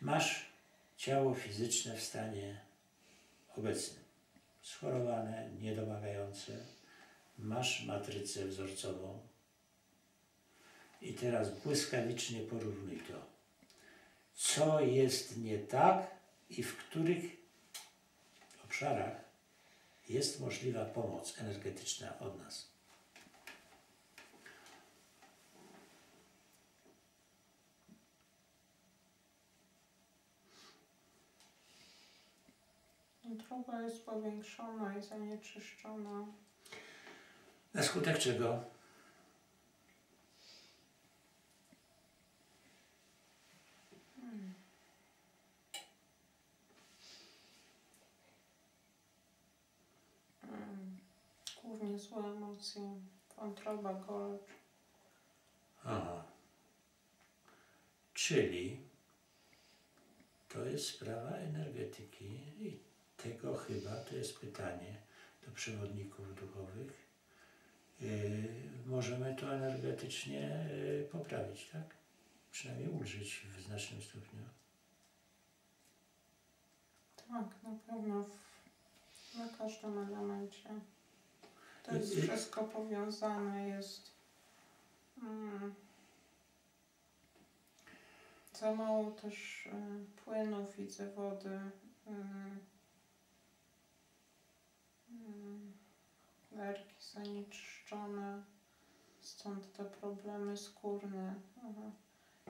Masz ciało fizyczne w stanie obecnym schorowane, niedomagające, masz matrycę wzorcową i teraz błyskawicznie porównuj to. Co jest nie tak i w których obszarach jest możliwa pomoc energetyczna od nas. Wątroba jest powiększona i zanieczyszczona. Na skutek czego? Mm. Głównie złe emocje. Wątroba, gorycz. Aha. Czyli to jest sprawa energetyki i tego chyba to jest pytanie do przewodników duchowych. Yy, możemy to energetycznie yy, poprawić, tak? Przynajmniej ulżyć w znacznym stopniu. Tak, na pewno w, na każdym elemencie. To I- jest wszystko powiązane, jest mm, za mało też y, płynów, widzę wody. Y, nerki zanieczyszczone, stąd te problemy skórne.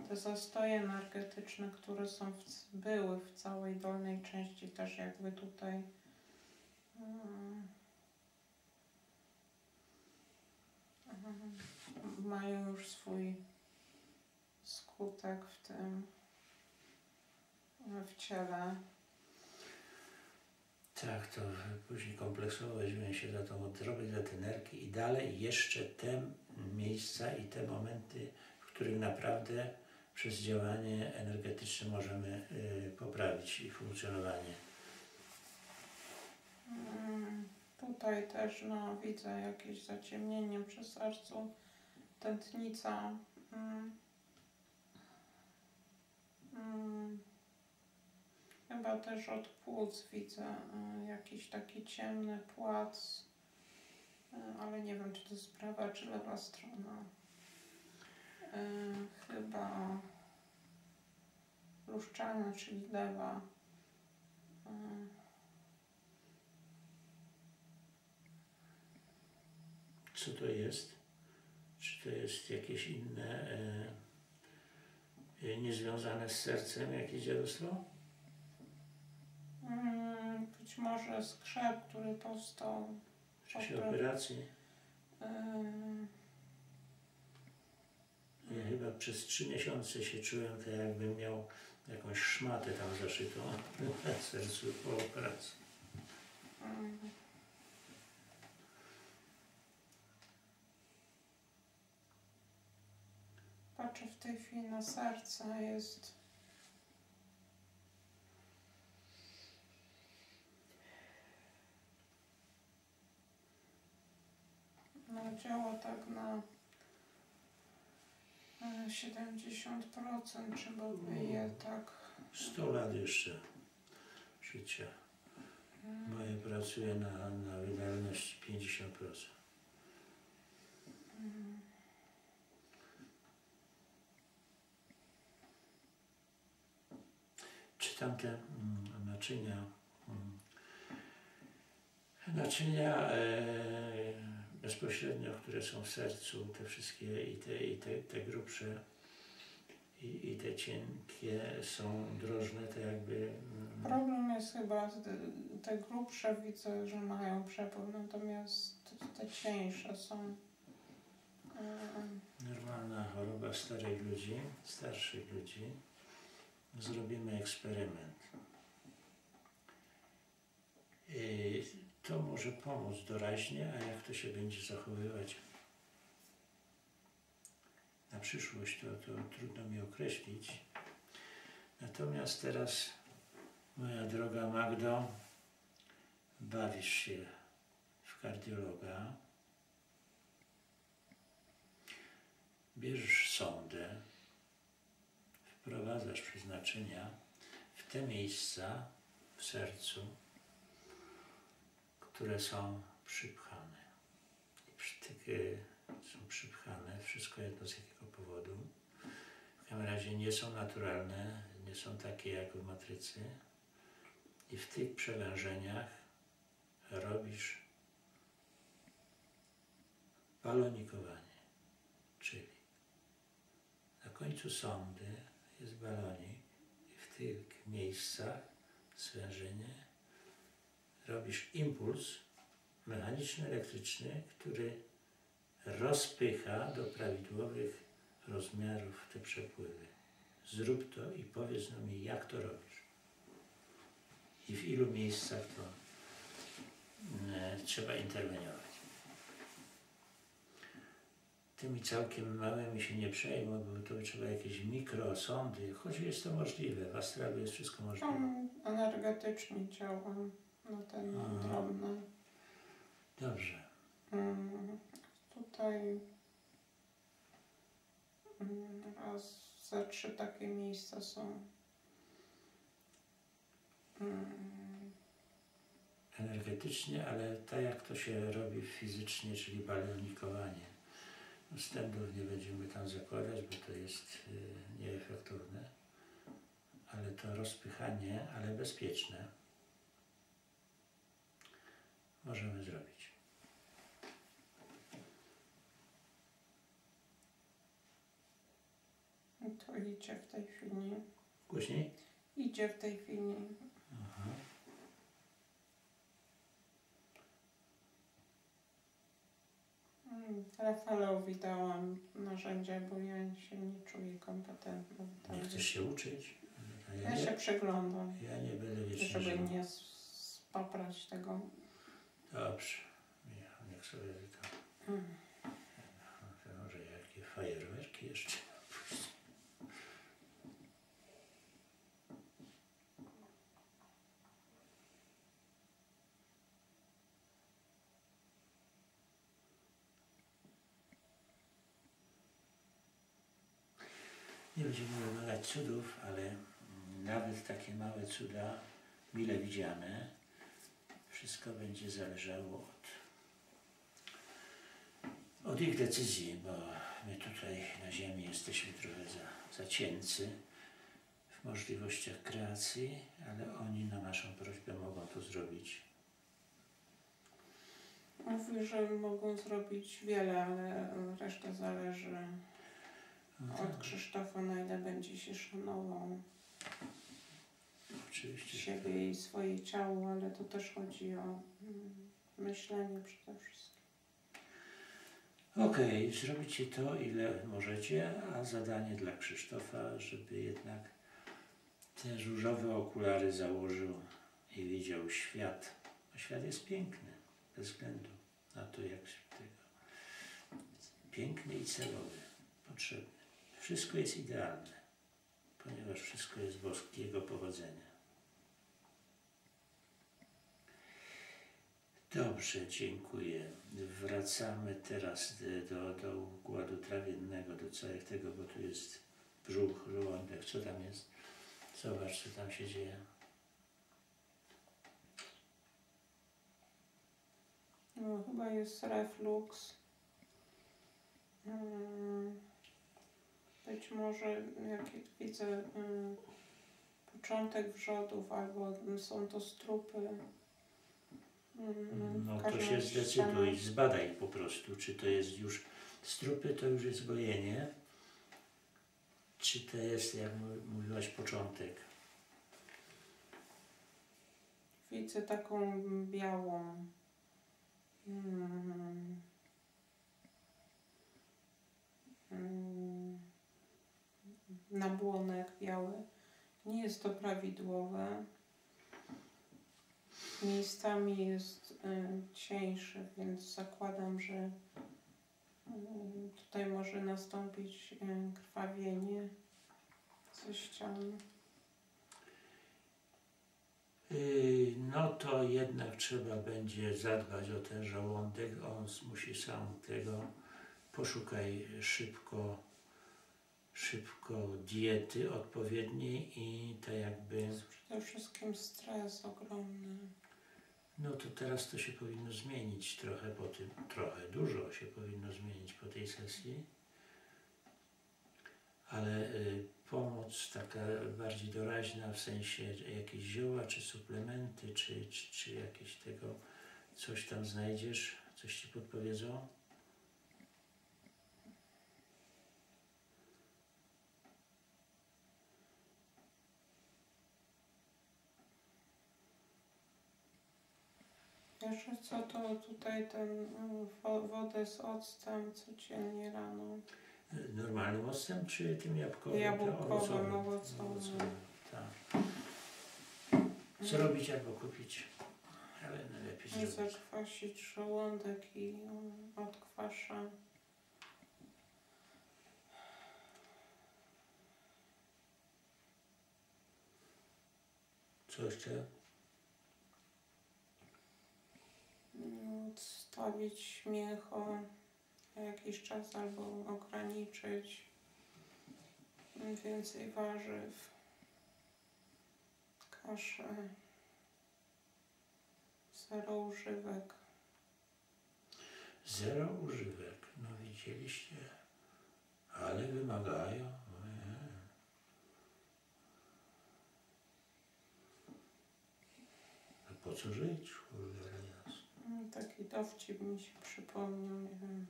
Te zastoje energetyczne, które są w, były w całej dolnej części, też jakby tutaj. mm, mm, Mają już swój skutek w tym, w ciele. Tak, to później kompleksowo weźmiemy się za tą odrobę, za te nerki i dalej jeszcze te miejsca i te momenty, w których naprawdę przez działanie energetyczne możemy y, poprawić ich funkcjonowanie. Mm, Tutaj też no, widzę jakieś zaciemnienie przy sercu, tętnica. Mm. Mm. Chyba też od płuc widzę y, jakiś taki ciemny płac, y, ale nie wiem czy to jest prawa czy lewa strona. Y, chyba luszczana, czyli lewa. Co to jest? Czy to jest jakieś inne, e, e, niezwiązane z sercem, jakieś dziadostwo? Mm, być może skrzep, który powstał. W czasie Opera- operacji? Ja chyba przez trzy miesiące się czułem tak jakbym miał jakąś szmatę tam zaszytą <laughs> na sercu po operacji. ym. Patrzę w tej chwili na serce, jest działa tak na e, 70%, trzeba by je tak 100 lat jeszcze życia. mm, Moje pracuje na, na wydajność 50%. mm. Czy tamte mm, naczynia, mm, naczynia e, bezpośrednio, które są w sercu, te wszystkie i te, i te, te grubsze i, i te cienkie są drożne, to jakby mm, Problem jest chyba, te grubsze widzę, że mają przepływ, natomiast te cieńsze są. em, Normalna choroba starych ludzi, starszych ludzi. Zrobimy eksperyment. To może pomóc doraźnie, a jak to się będzie zachowywać na przyszłość, to, to trudno mi określić. Natomiast teraz, moja droga Magdo, bawisz się w kardiologa. bierzesz sondę, wprowadzasz przeznaczenia w te miejsca w sercu, które są przypchane. I przytyki są przypchane, wszystko jedno z jakiego powodu. W każdym razie nie są naturalne, nie są takie jak w matrycy. I w tych przewężeniach robisz balonikowanie, czyli na końcu sondy jest balonik i w tych miejscach zwężenie robisz impuls mechaniczny, elektryczny, który rozpycha do prawidłowych rozmiarów te przepływy. Zrób to i powiedz nam jak to robisz. I w ilu miejscach to e, trzeba interweniować. Tymi całkiem małymi się nie przejmą, bo to trzeba jakieś mikrosądy, choć jest to możliwe. W astralu jest wszystko możliwe. Tam energetycznie działam na ten Aha. drobny. Dobrze. Mm, Tutaj mm, raz, ze trzy takie miejsca są. Mm, Energetycznie, ale tak jak to się robi fizycznie, czyli balonikowanie. Wstępów nie będziemy tam zakładać, bo to jest y, nieefektowne. Ale to rozpychanie, ale bezpieczne możemy zrobić. To idzie w tej chwili. Głośniej? Idzie w tej chwili. Aha. Mm, Rafaleowi dałam narzędzia, bo ja się nie czuję kompetentna. Nie chcesz się uczyć? Ja Ja się nie, przyglądam, ja nie będę wiecznie żeby nie spaprać tego. Dobrze. Michał, niech sobie to... Mm. może jakie fajerwerki jeszcze. Nie będziemy wymagać cudów, ale nawet takie małe cuda, mile widziane, wszystko będzie zależało od, od ich decyzji, bo my tutaj na Ziemi jesteśmy trochę za, za ciency w możliwościach kreacji, ale oni na naszą prośbę mogą to zrobić. Mówi, że mogą zrobić wiele, ale reszta zależy No od tak, Krzysztofa, na ile będzie się szanował oczywiście. siebie i swoje ciało, ale to też chodzi o mm, myślenie przede wszystkim. Okej, zrobicie to, ile możecie, a zadanie dla Krzysztofa, żeby jednak te różowe okulary założył i widział świat. A świat jest piękny, bez względu na to, jak się tego. Piękny i celowy, potrzebny. Wszystko jest idealne, ponieważ wszystko jest boskiego pochodzenia. Dobrze, dziękuję. Wracamy teraz do, do układu trawiennego, do całego tego, bo tu jest brzuch, żołądek. Co tam jest? Zobacz, co tam się dzieje. No, chyba jest reflux. Mm, Być może, jak widzę, mm, początek wrzodów, albo są to strupy. Mm, No to się zdecyduj, zbadaj po prostu, czy to jest już strupy, to już jest gojenie, czy to jest, jak mówiłaś, początek. Widzę taką białą. Mm, mm, nabłonek biały. Nie jest to prawidłowe. Miejscami jest y, cieńszy, więc zakładam, że y, tutaj może nastąpić y, krwawienie ze ścian. Yy, No to jednak trzeba będzie zadbać o ten żołądek. On musi sam tego. Poszukaj szybko, szybko diety odpowiedniej i tak jakby. Przede wszystkim stres ogromny. No to teraz to się powinno zmienić trochę po tym, trochę dużo się powinno zmienić po tej sesji. Ale y, pomoc taka bardziej doraźna w sensie jakieś zioła, czy suplementy, czy, czy, czy jakieś tego, coś tam znajdziesz, coś ci podpowiedzą? Jeszcze co to tutaj ten mm, wo- wodę z octem codziennie rano. Normalnym octem, czy tym jabłkowym? Jabłkowym, owocowym? owocowym. Tak. Co robić albo kupić? Ale najlepiej Nie zrobić. zakwasić żołądek i mm, odkwasza. Co jeszcze? Mm, Odstawić śmiech o jakiś czas albo ograniczyć. Więcej warzyw. Kaszę. Zero używek. Zero używek. No widzieliście? Ale wymagają. A po co żyć? Taki dowcip mi się przypomniał. Nie wiem,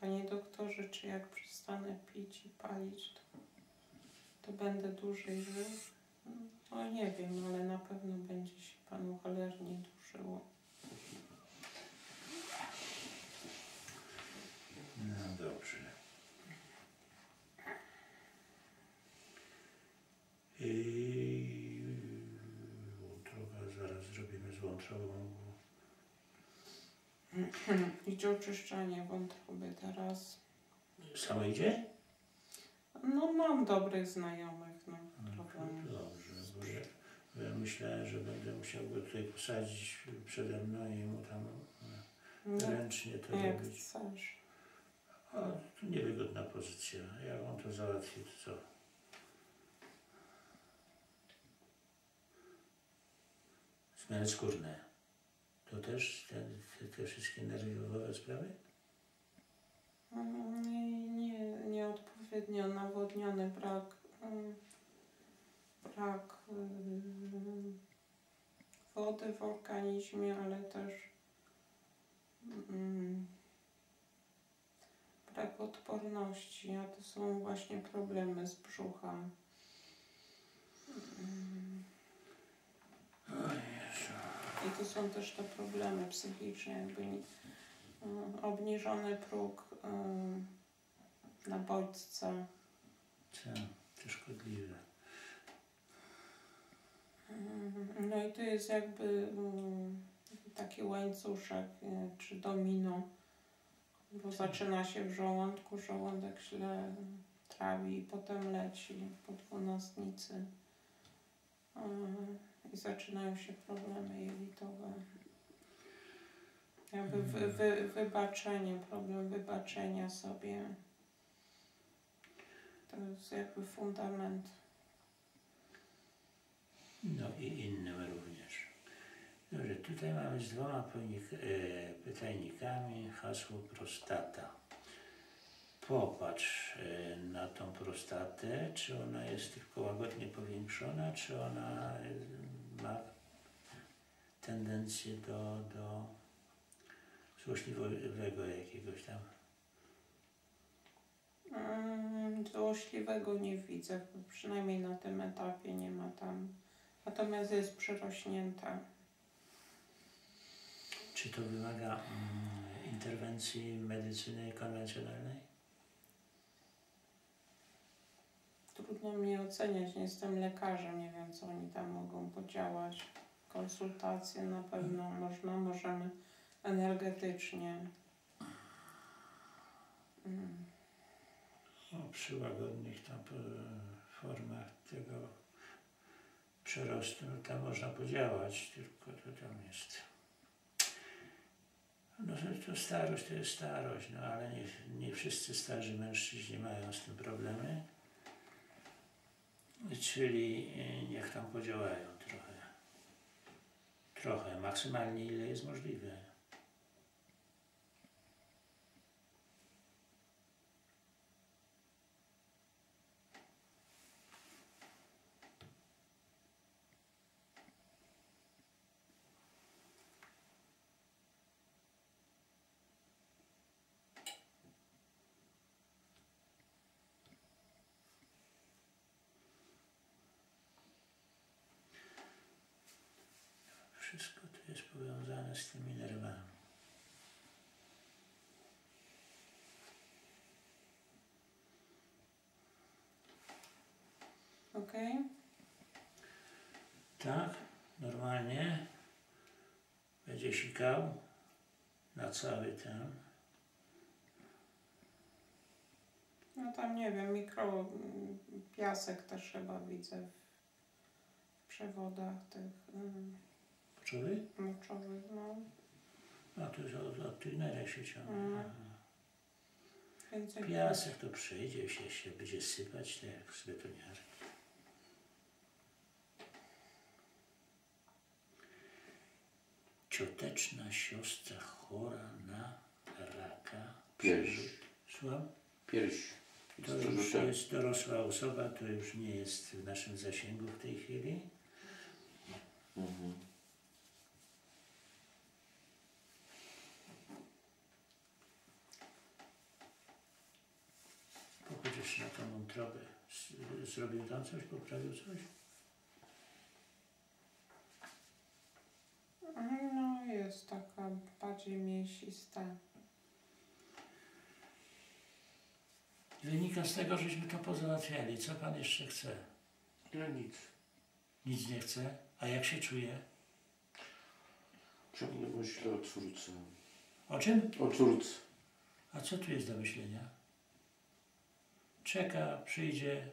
panie doktorze, czy jak przestanę pić i palić, to, to będę dłużej żył? Mm, No nie wiem, ale na pewno będzie się panu cholernie dłużyło. No dobrze. I wątroba, zaraz zrobimy z wątrobą. <clears throat> Idzie oczyszczanie wątroby teraz. Samo idzie? No mam dobrych znajomych, no No. Dobrze, bo ja, bo ja myślałem, że będę musiał go tutaj posadzić przede mną i mu tam No, ręcznie to jak robić. chcesz. A, to niewygodna pozycja. Jak on to załatwi, to co? Zmiany skórne. To też te, te, te wszystkie nerwowe sprawy? Mm, Nie, nie, nieodpowiednio nawodniony brak, mm, brak mm, wody w organizmie, ale też mm, brak odporności, a to są właśnie problemy z brzuchem. Mm, O Jezu. I to są też te problemy psychiczne, jakby mm, obniżony próg mm, na bodźce. Co? To szkodliwe. Mm, No i to jest jakby mm, taki łańcuszek y, czy domino, bo zaczyna się w żołądku, żołądek źle trawi i potem leci po dwunastnicy Y, i zaczynają się problemy jelitowe. Jakby wy, wy, wybaczenie, problem wybaczenia sobie. To jest jakby fundament. No i innym również. Dobrze, tutaj mamy z dwoma e, pytajnikami hasło prostata. Popatrz e, na tą prostatę, czy ona jest tylko łagodnie powiększona, czy ona ma tendencję do, do złośliwego jakiegoś tam. Mm, Złośliwego nie widzę, przynajmniej na tym etapie nie ma tam. Natomiast jest przyrośnięta. Czy to wymaga mm, interwencji medycyny konwencjonalnej? Trudno mi oceniać, nie jestem lekarzem, nie wiem co oni tam mogą podziałać. Konsultacje na pewno można, możemy energetycznie. Mm. No, przy łagodnych tam e, formach tego przerostu no, tam można podziałać, tylko to tam jest. No to, to starość to jest starość, no ale nie, nie wszyscy starzy mężczyźni mają z tym problemy. Czyli e, niech tam podziałają trochę. Trochę, maksymalnie ile jest możliwe. Wszystko to jest powiązane z tymi nerwami. Okej? Tak, normalnie. Będzie sikał na cały ten. No tam nie wiem, mikro piasek też chyba widzę w przewodach tych mm, Poczuły? moczowych, no. No to już od, od się ciągnie. Mm. Piasek to przyjdzie się, się będzie sypać tak jak z betoniarki. Cioteczna siostra chora na raka. Pierś. Słucham? Pierś. To już jest dorosła osoba, to już nie jest w naszym zasięgu w tej chwili. Mhm. Pochodzisz na tą wątrobę. Zrobił tam coś, poprawił coś? No jest taka bardziej mięsista. Wynika z tego, żeśmy to pozałatwiali. Co pan jeszcze chce? Ja nic. Nic nie chce? A jak się czuje? Ciągle myślę o córce. O czym? O córce. A co tu jest do myślenia? Czeka, przyjdzie.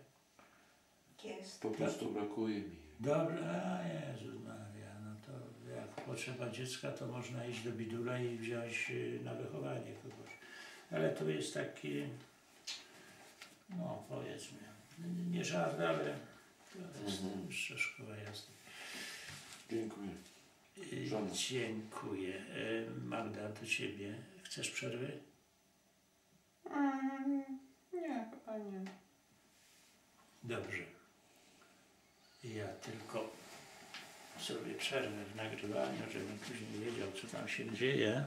Jest. Po prostu brakuje mi. Dobra, a Jezus Maria, no to jak potrzeba dziecka, to można iść do bidula i wziąć y, na wychowanie kogoś. Ale to jest taki, no powiedzmy, nie żart, ale to jest Mhm. jazdy. Dziękuję. Y, Żona. Dziękuję. Y, Magda, do Ciebie. Chcesz przerwy? Mm, nie, chyba nie. Dobrze. Ja tylko zrobię przerwę w nagrywaniu, żebym później wiedział, co tam się dzieje.